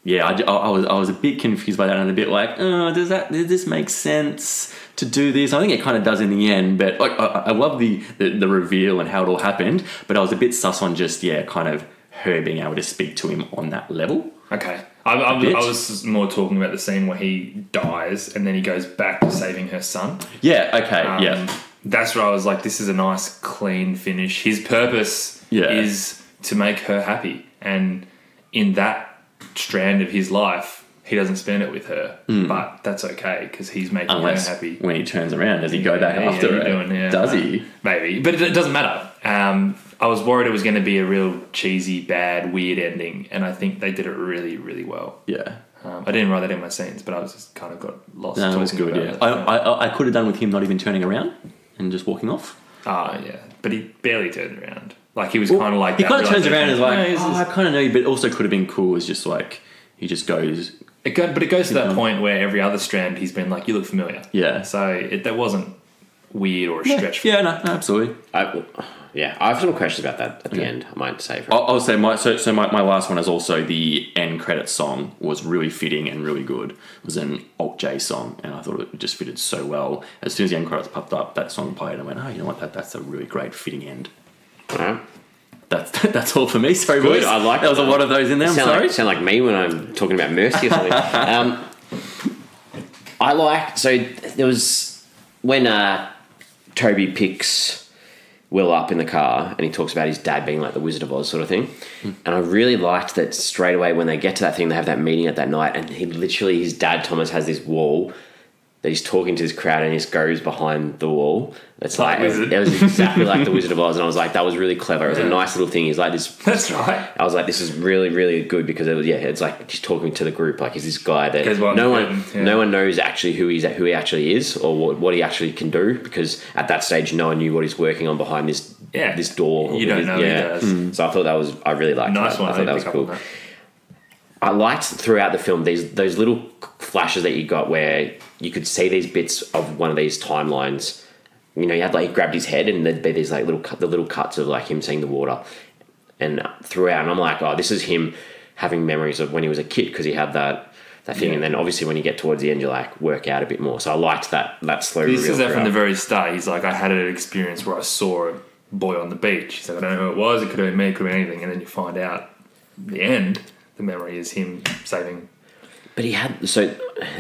Yeah, I, I, I was I was a bit confused by that and a bit like, oh, does that does this make sense to do this? I think it kind of does in the end, but like I, I love the, the the reveal and how it all happened. But I was a bit sus on just yeah, kind of her being able to speak to him on that level. Okay. I, I, bit. I was more talking about the scene where he dies and then he goes back to saving her son. Yeah, okay, Um, yeah, That's where I was like, this is a nice, clean finish. His purpose Yeah. is to make her happy. And in that strand of his life, he doesn't spend it with her. But that's okay because he's making unless her happy. when he turns around, does he go back Yeah, yeah, after you're it? doing- yeah. Does he? Maybe, but it doesn't matter. Um, I was worried it was going to be a real cheesy, bad, weird ending, and I think they did it really, really well. Yeah. Um, I didn't write that in my scenes, but I was just kind of got lost. No, it was good. Yeah. I, I, I could have done with him not even turning around and just walking off. Ah, yeah, but he barely turned around. Like he was kind of like He that kind of turns around and is like, realization, oh, I kind of know you, but also could have been cool. Is just like he just goes, it go, but it goes to that going. point where every other strand he's been like, "You look familiar." yeah, So it, that wasn't weird or a yeah, stretch. yeah, no, no, absolutely. I, yeah, I have some questions about that at the end. I might say. I'll, I'll say my so, so my, my last one is also the end credit song was really fitting and really good. It was an alt J song, and I thought it just fitted so well. As soon as the end credits popped up, that song played, and I went, oh, you know what, that that's a really great fitting end. Alright. That's that's all for me. Sorry, Good, boys. I like there was a lot of those in there. I'm sound sorry. like sound like me when I'm talking about mercy or something. um, I like so there was when uh, Toby picks Will up in the car and he talks about his dad being like the Wizard of Oz sort of thing, Hmm. and I really liked that straight away when they get to that thing they have that meeting at that night and he literally his dad Thomas has this wall. That he's talking to this crowd and he just goes behind the wall. It's like, Like it was exactly like the Wizard of Oz, and I was like, that was really clever. It was a nice little thing. He's like this That's right. I was like, this is really, really good because it was, yeah, it's like just talking to the group. Like, is this guy that no one, yeah. no one knows actually who he's who he actually is or what, what he actually can do because at that stage, no one knew what he's working on behind this Yeah. this door. You don't This- know he yeah. does. So I thought that was I really liked Nice that. one. I thought that was cool. that. I liked throughout the film these those little flashes that you got where you could see these bits of one of these timelines. You know, you had like he grabbed his head and there'd be these like little the little cuts of like him seeing the water, and throughout, and I'm like, oh, this is him having memories of when he was a kid because he had that that thing, Yeah. and then obviously when you get towards the end, you like work out a bit more. So I liked that that slow. This is that from the very start. He's like, I had an experience where I saw a boy on the beach. He's like, I don't know who it was. It could have been me. It could have been anything. And then you find out the end. The memory is him saving. but he had so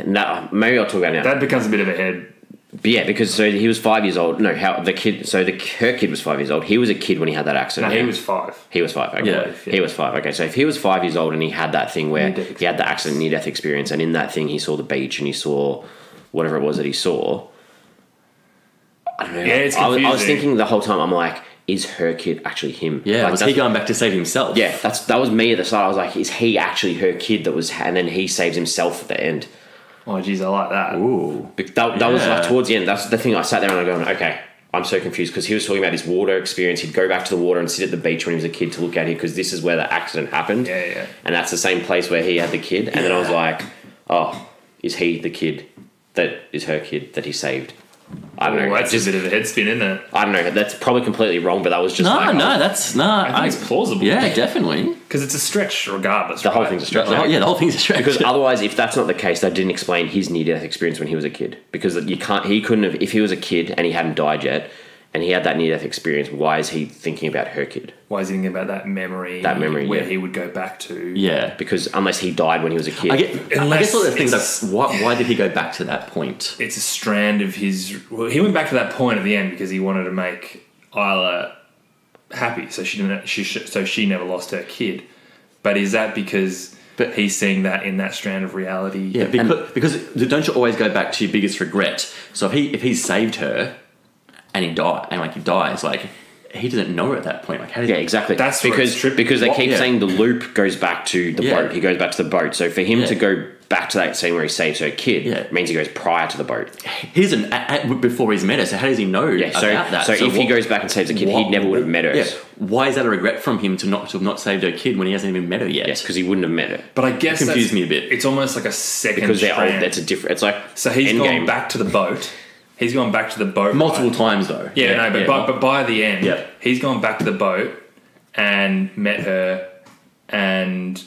no, maybe I'll talk about it now. That becomes a bit of a head. But yeah, because so he was five years old. No, how the kid? So the her kid was five years old. He was a kid when he had that No, accident. he was five. He was five. Okay. Yeah, yeah. He was five. Okay. So if he was five years old and he had that thing where he had the accident, near death experience, and in that thing he saw the beach and he saw whatever it was that he saw. I don't know. Yeah, it's I, was, I was thinking the whole time. I'm like, is her kid actually him? Yeah, Like, was he going back to save himself? Yeah, that's that was me at the start. I was like, is he actually her kid that was? And then he saves himself at the end. Oh, geez, I like that. Ooh. But that, that was like towards the end. That's the thing. I sat there and I go, okay, I'm so confused because he was talking about his water experience. He'd go back to the water and sit at the beach when he was a kid to look at it because this is where the accident happened. Yeah, yeah. And that's the same place where he had the kid. And then I was like, oh, Is he the kid that is her kid that he saved? I don't know. Well, that's just, a bit of a head spin, isn't it? I don't know. That's probably completely wrong, but that was just No, like, no, that's no. I think it's plausible. Yeah, definitely. Because it's a stretch regardless. the whole right? thing's a The stretch. whole- yeah, the whole thing's a stretch. Because otherwise, if that's not the case, they didn't explain his near death experience when he was a kid. Because you can't, he couldn't have. If he was a kid and he hadn't died yet, and he had that near death experience, why is he thinking about her kid? Why is he thinking about that memory? That memory, where yeah. he would go back to. yeah, Because unless he died when he was a kid, I get. I Unless guess all the things it's- like why, why did he go back to that point? It's a strand of his. Well, he went back to that point at the end because he wanted to make Isla happy, so she didn't. She so she never lost her kid. But is that because But- he's seeing that in that strand of reality? Yeah, because, because don't you always go back to your biggest regret? So if he if he saved her and he died and like he dies, like he doesn't know at that point. Like how did Yeah, exactly. That's because it's because they What- keep yeah. saying the loop goes back to the Yeah. boat. He goes back to the boat. So for him Yeah. to go back to that scene where he saves her kid Yeah. means he goes prior to the boat. he doesn't at, at, before he's met her. So how does he know Yeah. So about that? so, if he goes back and saves the kid, he never would have met her. Yeah, why is that a regret from him to not to have not saved her kid when he hasn't even met her yet? Yes, because he wouldn't have met her. But I guess It confused me a bit. It's almost like a second Because they're old. That's a different. It's like so he's Endgame. gone back to the boat. He's gone back to the boat multiple times though. Yeah, no, but, By, but by the end, Yeah. he's gone back to the boat and met her, and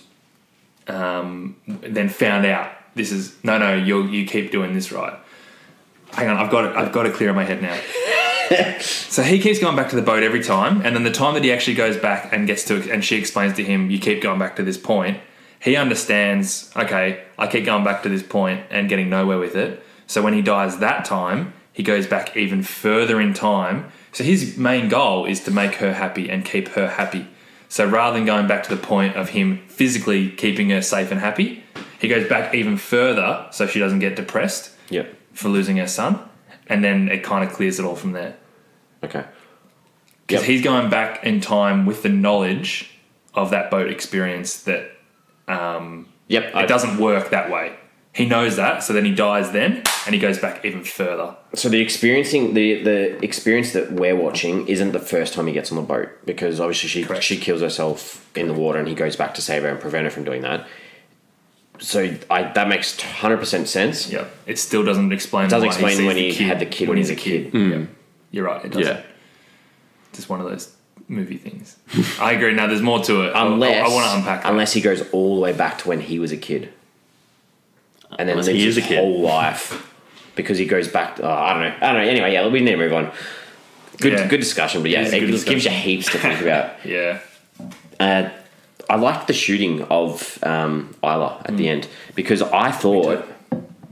um, then found out this is no, no. You you keep doing this right. Hang on, I've got it. I've got it clear in my head now. so he keeps going back to the boat every time, and then the time that he actually goes back and gets to, and she explains to him, "You keep going back to this point." He understands. Okay, I keep going back to this point and getting nowhere with it. So when he dies that time, he goes back even further in time. So his main goal is to make her happy and keep her happy. So rather than going back to the point of him physically keeping her safe and happy, he goes back even further so she doesn't get depressed yeah. for losing her son, and then it kind of clears it all from there. Okay. Because Yep. he's going back in time with the knowledge of that boat experience that um, Yep. it doesn't work that way. He knows that, so then he dies then, and he goes back even further. So the experiencing the the experience that we're watching isn't the first time he gets on the boat because obviously she Correct. she kills herself in the water and he goes back to save her and prevent her from doing that. So I that makes hundred percent sense. Yeah, It still doesn't explain. It doesn't why explain sees when the he had the kid when he's a was a kid. kid. Hmm. Yep. You're right. It doesn't. Yeah. Just one of those movie things. I agree. Now there's more to it. I- I- I, want to unpack that. unless he goes all the way back to when he was a kid, and then Unless lives he is his a kid. whole life because he goes back. Oh, I don't know. I don't know. Anyway, yeah, we need to move on. Good, Yeah. good discussion, but yeah, It is it, a good gives you heaps to think about. yeah. Uh, I liked the shooting of um, Isla at the end because I thought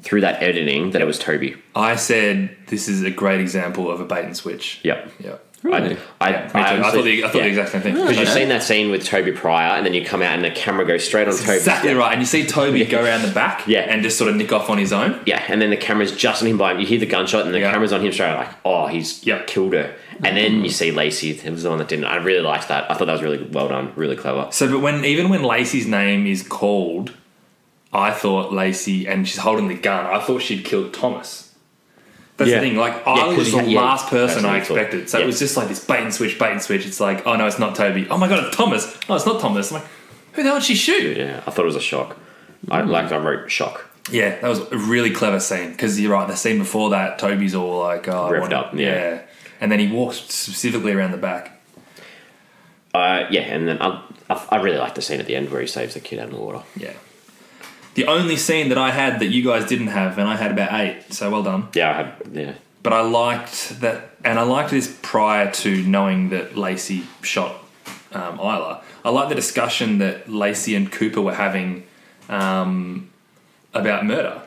through that editing that it was Toby. I said this is a great example of a bait and switch. Yep. Yep. Really? I, I, Yeah, me too. I, thought the, I thought the exact same thing. because you've seen that scene with Toby Pryor, and then you come out and the camera goes straight on Toby. Exactly right. And you see Toby go around the back Yeah. and just sort of nick off on his own. Yeah, and then the camera's just on him by him. You hear the gunshot, and the Yeah. camera's on him straight. Like, oh, he's Yep. killed her. And then you see Lacey. It was the one that didn't. I really liked that. I thought that was really well done, really clever. So, but when even when Lacey's name is called, I thought Lacey, and she's holding the gun, I thought she'd killed Thomas. That's Yeah. the thing. Like, I 'cause was the had- yeah, last person I expected. So Yeah. it was just like this bait and switch, bait and switch. It's like, oh no, it's not Toby. Oh my god, it's Thomas. Oh, it's not Thomas. I'm like, who the hell did she shoot? Yeah, I thought it was a shock. I like. I wrote shock. Yeah, that was a really clever scene because you're right. The scene before that, Toby's all like, oh, Revved up, yeah. and then he walks specifically around the back. Uh, yeah, and then I, I, I really like the scene at the end where he saves the kid out of the water. Yeah. The only scene that I had that you guys didn't have, and I had about eight, so well done. Yeah, I had. Yeah, But I liked that, and I liked this prior to knowing that Lacey shot um, Isla. I liked the discussion that Lacey and Cooper were having um, about murder.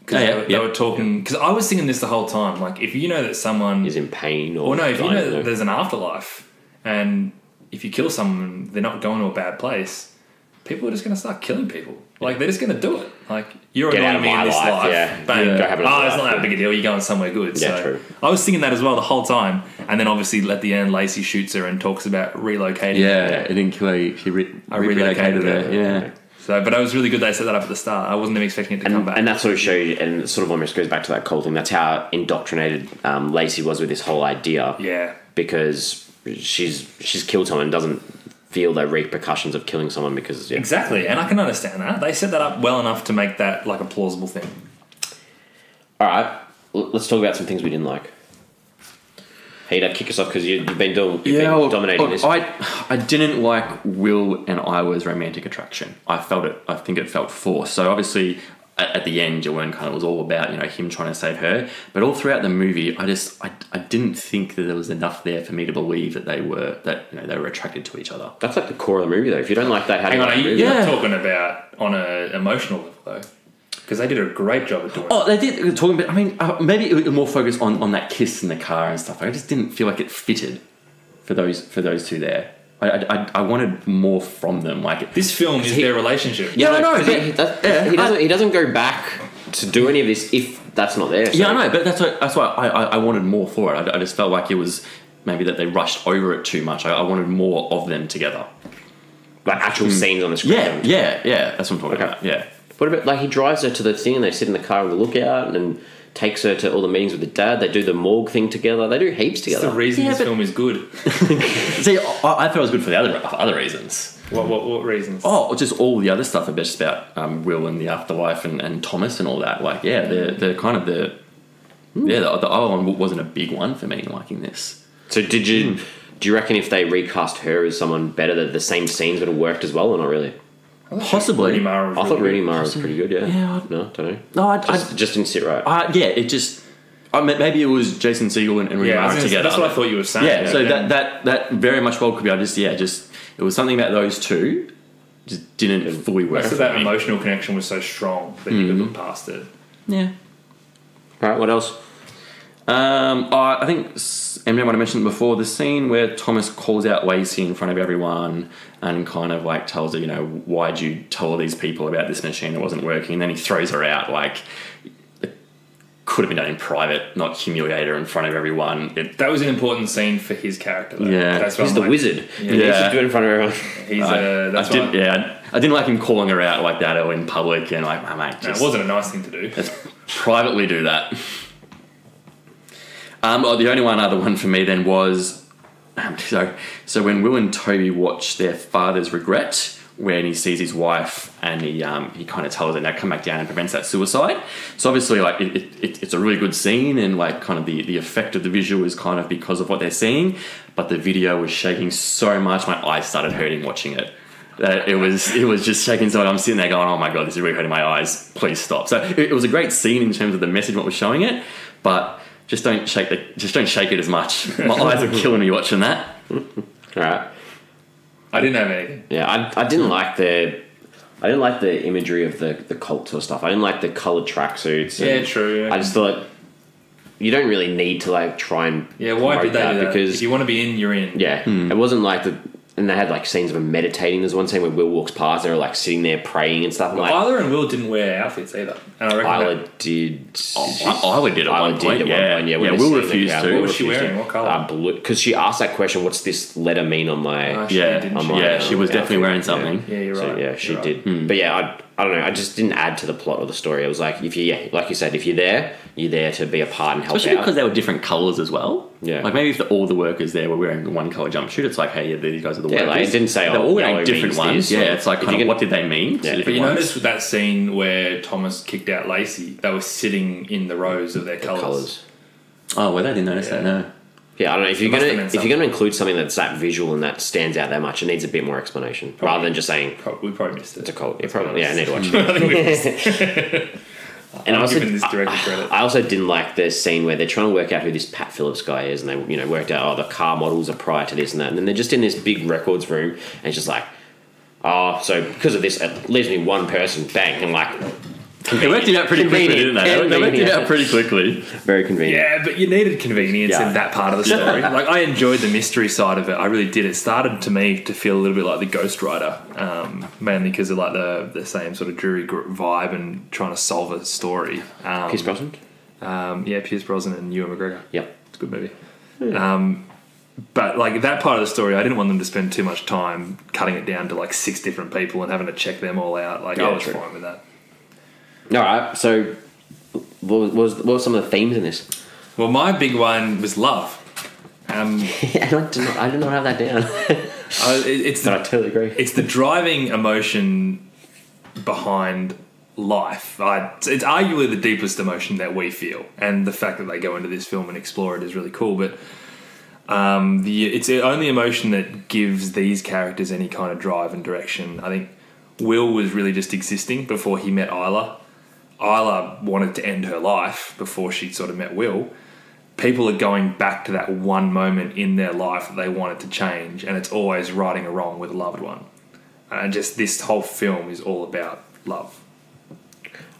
Because Oh, yeah, they, were- they were talking. Because I was thinking this the whole time. Like, if you know that someone. is in pain or. Or no, if you know that there's an afterlife, and if you kill someone, they're not going to a bad place. People are just going to start killing people. Like they're just going to do it. Like you're Get annoying me in this life, life. yeah. Bang. Yeah. Go have oh, it's not that big a deal. You're going somewhere good. Yeah, so true. I was thinking that as well the whole time, and then obviously at the end, Lacey shoots her and talks about relocating. Yeah, it didn't kill her. She re- I relocated relocated her. her. Yeah. So, but it was really good they set that up at the start. I wasn't even expecting it to come back. and that sort of showed, and sort of almost goes back to that Cole thing. That's how indoctrinated um, Lacey was with this whole idea. yeah. because she's she's killed someone and doesn't feel the repercussions of killing someone because yeah. Exactly, and I can understand that. They set that up well enough to make that like a plausible thing. All right, l- let's talk about some things we didn't like. Peter, kick us off because you, you've been doing, you've been well, dominating look, this. I I didn't like Will and Isla's romantic attraction. I felt it. I think it felt forced. So obviously, at, at the end, Joanne kind of was all about you know him trying to save her. But all throughout the movie, I just I, I didn't think that there was enough there for me to believe that they were that you know they were attracted to each other. That's like the core of the movie, though. If you don't like that, how do Hang you on, like are you, Yeah. not talking about on an emotional level though, because they did a great job of doing. Oh, they did talking about. I mean, uh, maybe it was more focused on, on that kiss in the car and stuff. I just didn't feel like it fitted for those for those two there. I, I, I wanted more from them. Like. This film is he- their relationship. Yeah, I know. Because he, he does, Yeah, he doesn't. I- he doesn't go back to do any of this if that's not there. so- Yeah, I know, but that's why, that's why I, I, I wanted more for it. I, I just felt like it was maybe that they rushed over it too much. I, I wanted more of them together. like actual hmm. scenes on the screen. Yeah, yeah, yeah. That's what I'm talking Okay. about. Yeah. What about like he drives her to the thing and they sit in the car with the lookout and takes her to all the meetings with the dad. They do the morgue thing together. They do heaps It's together. the reason Yeah, this but- film is good. See, I, I thought it was good for the other for other reasons. What what, what reasons? Oh, just all the other stuff about just about um, Will and the afterlife and, and Thomas and all that. Like, yeah, they're, they're kind of the yeah. The, the other one wasn't a big one for me liking this. So did you? Do you reckon if they recast her as someone better, that the same scenes would have worked as well, or not really? Possibly. Rooney Mara was I really thought Rooney good. Mara was pretty good. Yeah. Yeah, I- No, don't know. No, I, Just, just didn't sit right. I, yeah, it just. I mean, maybe it was Jason Segel and, and Rooney Yeah, I was Mara gonna say, together. that's what I thought you were saying. Yeah, so that, that that very much well could be. I just yeah, just it was something about those two just didn't fully work. Most for that me. emotional connection was so strong that you could look past it. Yeah. All right. What else? Um, I I think s- Emily might have mentioned before the scene where Thomas calls out Lacey in front of everyone and kind of like tells her, you know, why'd you tell all these people about this machine that wasn't working? And then he throws her out. Like, it could have been done in private, not humiliate her in front of everyone. It, That was an important scene for his character. Though. Yeah. that's what He's I'm the like- wizard. Yeah. He Yeah. should do it in front of everyone. He's I, uh, that's I didn't, yeah, I didn't like him calling her out like that or in public and like, oh, mate, No, just it wasn't a nice thing to do. let's privately do that. Um, oh, the only one other one for me then was um, so so when Will and Toby watch their father's regret when he sees his wife and he um, he kind of tells her now come back down and prevents that suicide. So obviously like it, it, it, it's a really good scene and like kind of the, the effect of the visual is kind of because of what they're seeing, but the video was shaking so much my eyes started hurting watching it. That it was it was just shaking so. I'm sitting there going, oh my god, this is really hurting my eyes. Please stop. So it, it was a great scene in terms of the message what was showing it, but just don't shake the just don't shake it as much. My eyes are killing me watching that. All right. I didn't have anything. Yeah, I, I didn't like the. I didn't like the imagery of the, the cult sort of stuff. I didn't like the coloured tracksuits. and Yeah, true. I just thought you don't really need to like try and Yeah, why promote did they that do that? because if you want to be in, you're in. yeah, hmm. it wasn't like the and they had like scenes of them meditating. There's one scene where Will walks past and they're like sitting there praying and stuff. I'm like, Isla and Will didn't wear outfits either, and I reckon Isla that- did. I, I did at Isla one point. did at yeah, one point. Yeah, when yeah. they're Will sitting there, refused yeah, to. Will What was she refused wearing? to. What colour? Uh, blue. Because she asked that question. What's this letter mean on my? Oh, she yeah, didn't on she? my, yeah, she was definitely outfit? wearing something. Yeah, you're So right. yeah, she You're right. Hmm. did. But yeah, I, I don't know. I just didn't add to the plot of the story. It was like if you yeah, like you said, if you're there, you're there to be a part and help Especially out. because they were different colours as well. Yeah. Like maybe if the, all the workers there were wearing the one colour jumpsuit, it's like, hey, yeah, these guys are the Yeah, workers. like, it didn't say, they're oh, all wearing different ones. this, Yeah, it's like kind of can- what did they mean? Yeah, but But you different ones. notice with that scene where Thomas kicked out Lacey, they were sitting in the rows of their colours. colours. Oh, well, they didn't notice that. No. Yeah, I don't know if you're gonna have meant if you're gonna include something that's that visual and that stands out that much, it needs a bit more explanation rather than just saying Pro- we probably missed it. it's a cult. Yeah, Let's probably. Yeah, I need to watch it. I think we missed it. And I I'm also, giving this director credit. I also didn't like the scene where they're trying to work out who this Pat Phillips guy is, and they you know worked out oh the car models are prior to this and that, and then they're just in this big records room, and it's just like, oh, so because of this, it leaves me one person, bang, and like, They worked it out pretty quickly, didn't they? They worked it out pretty quickly. very convenient. Yeah, but you needed convenience Yeah. in that part of the story. like I enjoyed the mystery side of it. I really did. It started to me to feel a little bit like the Ghost Writer, um, mainly because of like the the same sort of dreary gr- vibe and trying to solve a story. Um, Pierce Brosnan. Um, yeah, Pierce Brosnan and Ewan McGregor. Yep. It's a good movie. Um, but like that part of the story, I didn't want them to spend too much time cutting it down to like six different people and having to check them all out. Like Yeah, I was true. fine with that. All right. So, what was, what were some of the themes in this? Well, my big one was love. Um, I don't, I do not have that down. It- it's But I the, totally agree. it's the driving emotion behind life. I, it's, it's arguably the deepest emotion that we feel, and the fact that they go into this film and explore it is really cool. But um, the it's the only emotion that gives these characters any kind of drive and direction. I think Will was really just existing before he met Isla. Isla wanted to end her life before she sort of met Will. People are going back to that one moment in their life that they wanted to change, and it's always righting a wrong with a loved one. And just this whole film is all about love.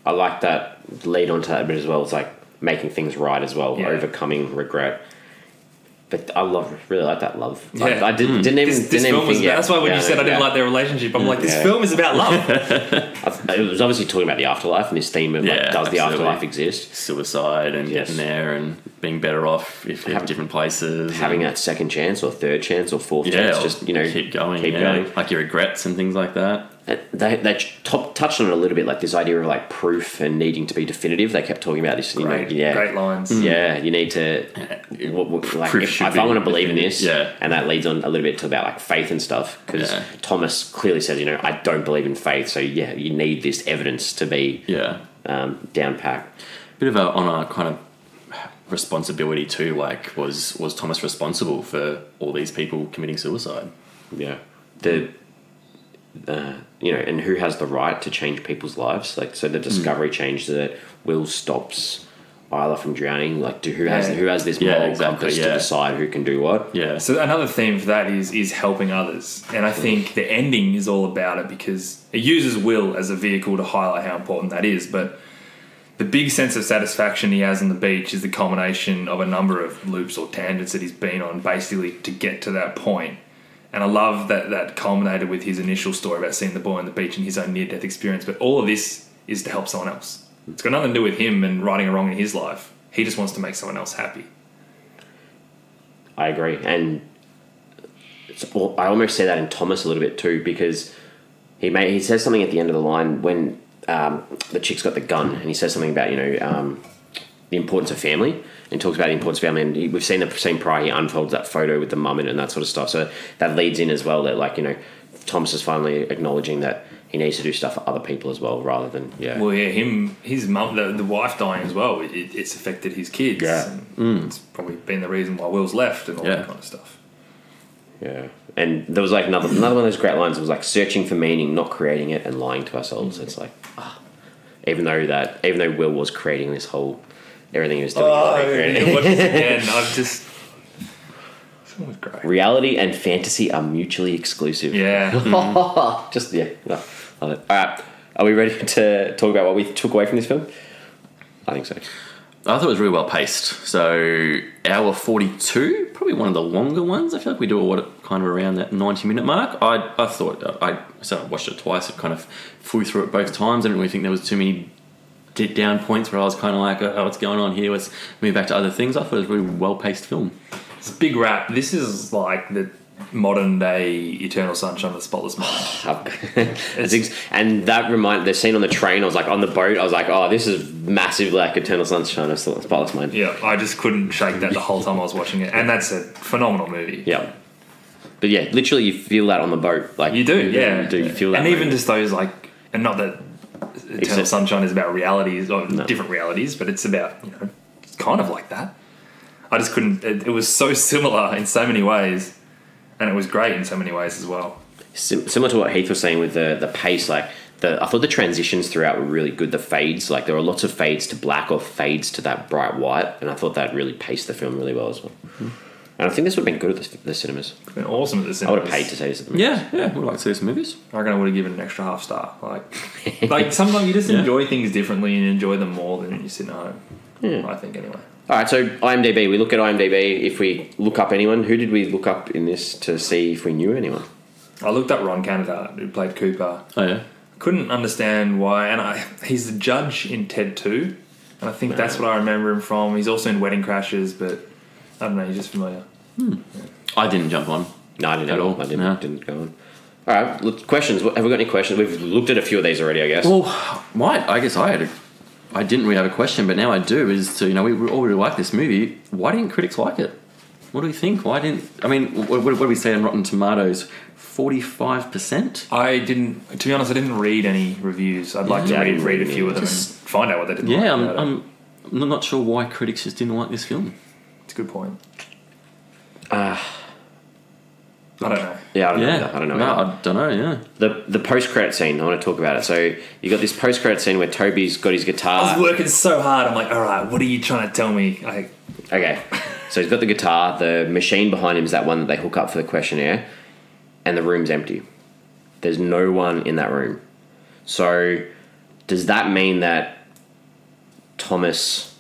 I like that lead onto that bit as well. It's like making things right as well, Yeah. overcoming regret. But I love, really like that love. Yeah. I, I did, hmm. didn't even, This, this didn't even film was think yet. that's why when Yeah, you said I didn't yeah. like their relationship, I'm like, this Yeah. film is about love. I- It was obviously talking about the afterlife and this theme of like, Yeah, does the afterlife exist? Suicide and Yes. getting there and being better off if you're Have- different places. Having and, that second chance or third chance or fourth yeah, chance, or just you know, keep going, keep yeah. going. like your regrets and things like that. They, they top, touched on it a little bit, like this idea of like proof and needing to be definitive. They kept talking about this. You great, know, yeah, great lines. Yeah, you need to. What, what, like, Proof if, if I want to believe in this, yeah. and that leads on a little bit to about like faith and stuff, because Yeah. Thomas clearly says, you know, I don't believe in faith, so yeah, you need this evidence to be Yeah. um, down packed. bit of a on a kind of responsibility too. Like, was was Thomas responsible for all these people committing suicide? Yeah, the. Uh, you know, and who has the right to change people's lives? Like, so the discovery changed that Will stops Isla from drowning. Like, do who has who has this Yeah, moral exactly, compass to decide who can do what? Yeah. So another theme for that is is helping others, and I think the ending is all about it because it uses Will as a vehicle to highlight how important that is. But the big sense of satisfaction he has on the beach is the culmination of a number of loops or tangents that he's been on, basically to get to that point. And I love that that culminated with his initial story about seeing the boy on the beach and his own near death experience. But all of this is to help someone else. It's got nothing to do with him and righting a wrong in his life. He just wants to make someone else happy. I agree, and it's, I almost say that in Thomas a little bit too because he may he says something at the end of the line when um, the chick's got the gun, and he says something about you know um, the importance of family, and talks about the importance of family. And we've seen the scene prior, he unfolds that photo with the mum in it and that sort of stuff. So that leads in as well that like you know Thomas is finally acknowledging that he needs to do stuff for other people as well, rather than yeah. Well, yeah, him, his mum, the, the wife dying as well. It, it's affected his kids. Yeah. and it's probably been the reason why Will's left and all Yeah. that kind of stuff. Yeah, and there was like another another one of those great lines. Was like searching for meaning, not creating it, and lying to ourselves. It's like, ah, even though that, even though Will was creating this whole everything he oh, was doing, Oh, like, yeah, again. I've just. This one was great. reality and fantasy are mutually exclusive. Yeah. Mm-hmm. just yeah, no, love it. All right, are we ready to talk about what we took away from this film? I think so. I thought it was really well paced. So hour forty two, probably one of the longer ones. I feel like we do a what kind of around that ninety minute mark. I I thought I so I watched it twice. It kind of flew through it both times. I didn't really think there was too many dead down points where I was kind of like, oh, what's going on here? Let's move back to other things. I thought it was a really well paced film. It's a big rap. This is like the modern day Eternal Sunshine of the Spotless Mind. Ex- and that remind the scene on the train. I was like on the boat. I was like, oh, this is massive, like Eternal Sunshine of the Spotless Mind. yeah, I just couldn't shake that the whole time I was watching it. And that's a phenomenal movie. Yeah. But yeah, literally, you feel that on the boat. Like You do, yeah. you do. You feel that, and even just those like, and not that Eternal Except- Sunshine is about realities or No. different realities, but it's about you know, it's kind of like that. I just couldn't. It, it was so similar in so many ways, and it was great in so many ways as well. Sim- similar to what Heath was saying with the the pace. Like the, I thought the transitions throughout were really good. The fades, like there were lots of fades to black or fades to that bright white, and I thought that really paced the film really well as well. Mm-hmm. And I think this would have been good at the, the cinemas. It's been awesome at the I cinema. would have paid to see this at the Yeah, yeah. We'd like to see some movies. I reckon I would have given it an extra half star. Like, like sometimes you just Yeah. enjoy things differently and enjoy them more than you sit at home. Yeah. I think anyway. All right, so IMDb. We look at IMDb. If we look up anyone, who did we look up in this to see if we knew anyone? I looked up Ron Canada, who played Cooper. Oh yeah. Couldn't understand why, and I, he's the judge in Ted Two, and I think that's what I remember him from. He's also in Wedding Crashers, but I don't know. You're just familiar. Hmm. I didn't jump on. No, I didn't At at all. all? I didn't, No. didn't go on. All right, look, questions. Have we got any questions? We've looked at a few of these already, I guess. Well, might I guess I had a, I didn't really have a question, but now I do. Is to you know we all really like this movie. Why didn't critics like it? What do we think? Why didn't I mean? What, what, what do we say on Rotten Tomatoes? Forty-five percent. I didn't. To be honest, I didn't read any reviews. I'd like Yeah, I to read, read a few of them Just- and find out what they didn't. Yeah, like I'm. I'm. I'm not sure why critics just didn't like this film. It's a good point. Uh, I don't know. yeah, I don't Yeah, know. I don't know. No. I don't know. Yeah, The the post credit scene. I want to talk about it. So you got this post credit scene where Toby's got his guitar. I guitar. was working so hard. I'm like, all right, what are you trying to tell me? I, Okay, so he's got the guitar. The machine behind him is that one that they hook up for the questionnaire, and the room's empty. There's no one in that room. So does that mean that Thomas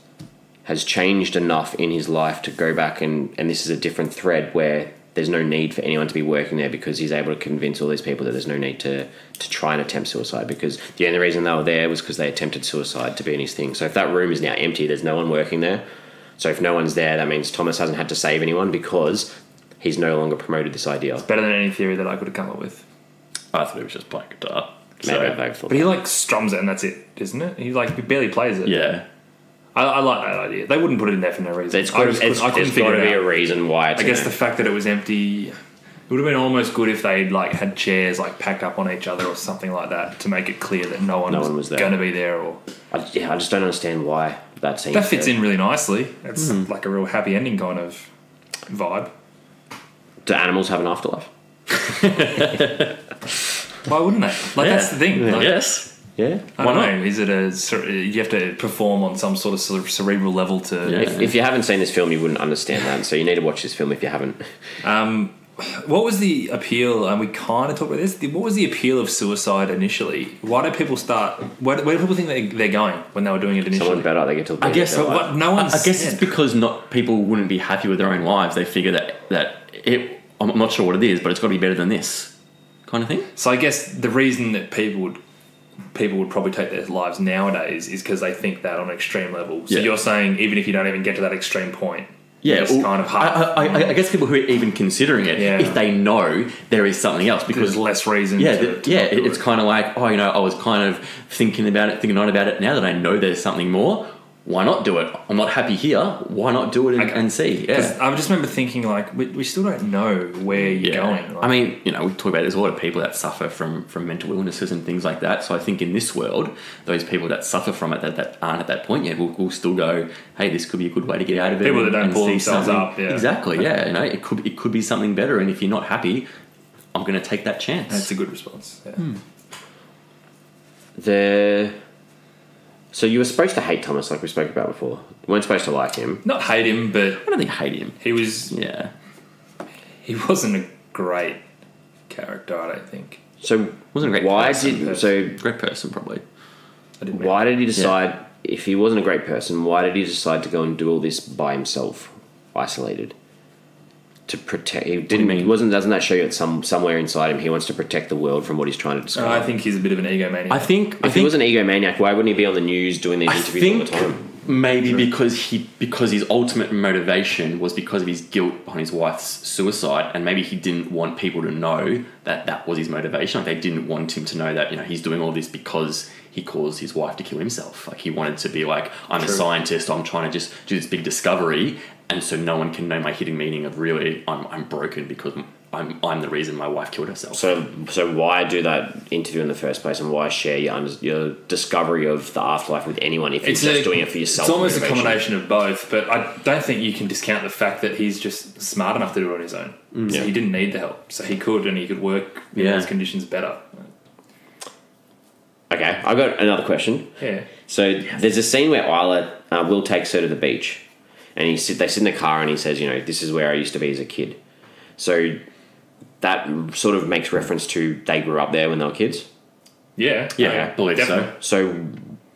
has changed enough in his life to go back and and this is a different thread where there's no need for anyone to be working there because he's able to convince all these people that there's no need to to try and attempt suicide because the only reason they were there was because they attempted suicide to be in his thing. So if that room is now empty, there's no one working there. So if no one's there, that means Thomas hasn't had to save anyone because he's no longer promoted this idea. It's better than any theory that I could have come up with. I thought he was just playing guitar. Maybe So, they've thought But he like strums it and that's it, isn't it? He like he barely plays it. yeah, I, I like that idea. They wouldn't put it in there for no reason. it's I got, just it's, couldn't- I couldn't there's got to be it a reason why. It's I guess in the fact that it was empty. It would have been almost good if they'd like had chairs like packed up on each other or something like that to make it clear that no one, No was, one was there. going to be there. Or I, yeah, I just don't understand why that scene. that fits in really nicely. It's hmm. like a real happy ending kind of vibe. Do animals have an afterlife? Why wouldn't they? Like that's the thing. Like, yes. Yeah. I Why don't not? know. Is it a you have to perform on some sort of cere- cerebral level to? Yeah. If, if you haven't seen this film, you wouldn't understand that. So you need to watch this film if you haven't. Um, what was the appeal? And we kind of talked about this. What was the appeal of suicide initially? Why do people start? Where, where do people think they, they're going when they were doing it initially? Someone better, they get to. I guess. So what? No one's. I guess it's because not people wouldn't be happy with their own lives. They figure that that it. I'm not sure what it is, but it's got to be better than this, kind of thing. So I guess the reason that people would people would probably take their lives nowadays is because they think that on an extreme level. So Yeah. you're saying even if you don't even get to that extreme point, Yeah, it's well, kind of hard. I, I, I, guess people who are even considering it, Yeah. if they know there is something else, because There's less reason. yeah, to, to yeah, not do it- it's it. kind of like, oh, you know, I was kind of thinking about it, thinking on about it. Now that I know there's something more, why not do it? I'm not happy here. Why not do it and, Okay. and see? 'Cause Yeah. I just remember thinking like we, we still don't know where you're Yeah. going. Like, I mean, you know, we talk about there's a lot of people that suffer from from mental illnesses and things like that. So I think in this world, those people that suffer from it that, that aren't at that point yet will, will still go, hey, this could be a good way to get out of it. People that don't pull see themselves something- up, yeah. Exactly. Yeah. You know, it could it could be something better. And if you're not happy, I'm going to take that chance. that's a good response. Yeah. Hmm. The so you were supposed to hate Thomas, like we spoke about before. You weren't supposed to like him. Not hate him, but I don't think hate him. he was Yeah. he wasn't a great character. I don't think. So Wasn't a great why person, did but- so Great person, probably. I didn't. why did he decide if he wasn't a great person? Why did he decide to go and do all this by himself, isolated? To protect, he didn't. mean? Wasn't doesn't that show you that some somewhere inside him he wants to protect the world from what he's trying to discover? I think he's a bit of an egomaniac. I think. I if he was an egomaniac, why wouldn't he be on the news doing these I interviews think all the time? maybe because he because his ultimate motivation was because of his guilt behind his wife's suicide, and maybe he didn't want people to know that that was his motivation. Like they didn't want him to know that you know he's doing all this because he caused his wife to kill himself. Like he wanted to be like, I'm a scientist. I'm trying to just do this big discovery, and so no one can know my hidden meaning of really I'm I'm broken because I'm I'm the reason my wife killed herself. So, so why do that interview in the first place, and why share your under, your discovery of the afterlife with anyone if you're it's just doing it for yourself? It's almost a combination of both, but I don't think you can discount the fact that he's just smart enough to do it on his own. So Yeah. he didn't need the help, so he could, and he could work in Yeah. those conditions better. Okay, I've got another question. Yeah, So there's a scene where Isla uh, Will takes her to the beach, and he sit, they sit in the car, and he says, "You know, this is where I used to be as a kid." So that sort of makes reference to they grew up there when they were kids. yeah, Yeah, okay, I believe so. So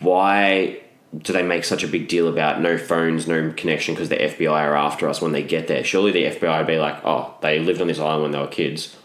why do they make such a big deal about no phones, no connection because the FBI are after us when they get there? Surely the FBI would be like, "Oh, they lived on this island when they were kids."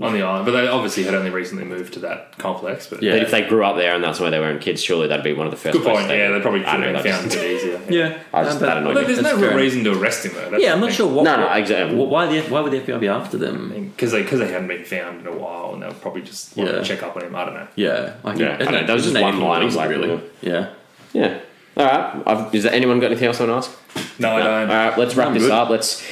On the island, but they obviously had only recently moved to that complex. But Yeah. But if they grew up there and that's where they were in kids, surely that'd be one of the first. good point. places Yeah, they probably I could have been found a just- bit easier. yeah, I just- Um, but- that annoyed But there's That's no real reason to arrest him though. That's Yeah, I'm not sure what. No, no, exactly. Why the why would the FBI be after them? because they because they hadn't been found in a while, and they'll probably just want Yeah. to check up on him. I don't know. Yeah, I Yeah, I don't know, that was just one anything line, else, like, really. Yeah. Yeah. All right. I've, is there anyone got anything else I want to ask? No, I don't. All right. Let's wrap I'm this good. up. Let's.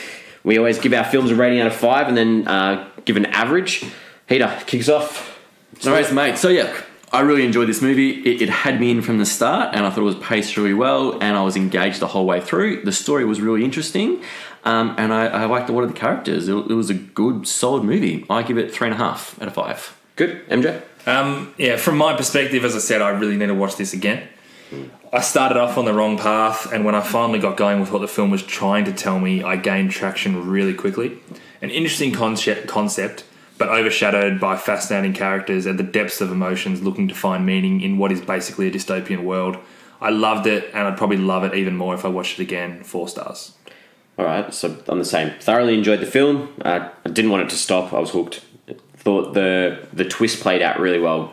we always give our films a rating out of five and then uh, give an average. Heater, kicks off. No worries, mate. So yeah, I really enjoyed this movie. It, it had me in from the start, and I thought it was paced really well, and I was engaged the whole way through. The story was really interesting, um, and I, I liked a lot of the characters. It, it was a good, solid movie. I give it three and a half out of five. Good, MJ. Um, yeah, from my perspective, as I said, I really need to watch this again. I started off on the wrong path, and when I finally got going with what the film was trying to tell me, I gained traction really quickly. An interesting concept, concept, but overshadowed by fascinating characters and the depths of emotions looking to find meaning in what is basically a dystopian world. I loved it, and I'd probably love it even more if I watched it again. Four stars. All right, so I'm the same. Thoroughly enjoyed the film. Uh, I didn't want it to stop. I was hooked. Thought the the twist played out really well,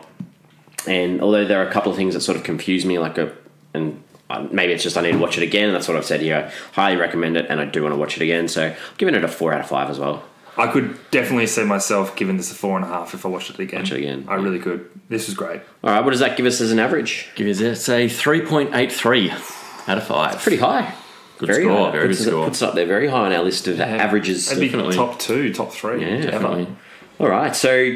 and although there are a couple of things that sort of confused me, like a and maybe it's just I need to watch it again. That's what I've said here. I highly recommend it, and I do want to watch it again. So I'm giving it a four out of five as well. I could definitely see myself giving this a four and a half if I watched it again. Watch it again, I really could. This is great. All right, what does that give us as an average? Give it a say three point eight three out of five. Pretty high. Good score, very puts good us- score. Puts us up there very high on our list of averages. That'd be Definitely. top two, top three. Yeah, ever. Definitely. All right, so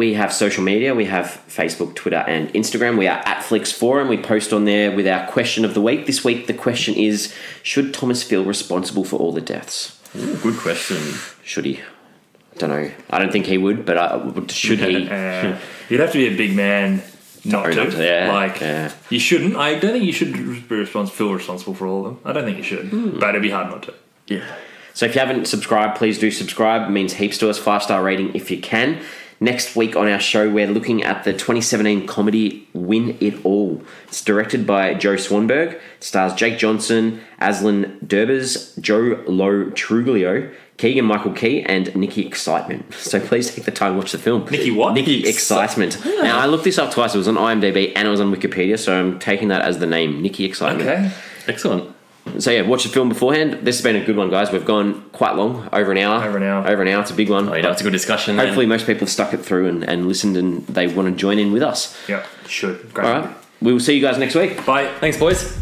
we have social media. We have Facebook, Twitter, and Instagram. We are at Flix Forum. We post on there with our question of the week. This week, the question is: Should Thomas feel responsible for all the deaths? Ooh, good question. Should he? I don't know. I don't think he would, but I, should he? Uh, you'd have to be a big man not to. not to, yeah, like yeah. you shouldn't. I don't think you should be respons- feel responsible for all of them. I don't think you should, Hmm. but it'd be hard not to. Yeah. So if you haven't subscribed, please do subscribe. It means heaps to us. Five star rating if you can. Next week on our show, we're looking at the 2017 comedy Win It All. It's directed by Joe Swanberg. It stars Jake Johnson, Aislinn Derbez, Joe Lo Truglio, Keegan Michael Key, and Nikki Excitement. So please take the time to watch the film. Nikki what? Nikki Excitement. Now I looked this up twice. It was on IMDb and it was on Wikipedia, so I'm taking that as the name, Nikki Excitement. Okay. Excellent. So yeah, watch the film beforehand. This has been a good one, guys. We've gone quite long, over an hour. Over an hour. Over an hour. It's a big one. Oh, you know, it's a good discussion. then. Hopefully, most people have stuck it through and, and listened, and they want to join in with us. Yeah, should. Great. All right. We will see you guys next week. Bye. Thanks, boys.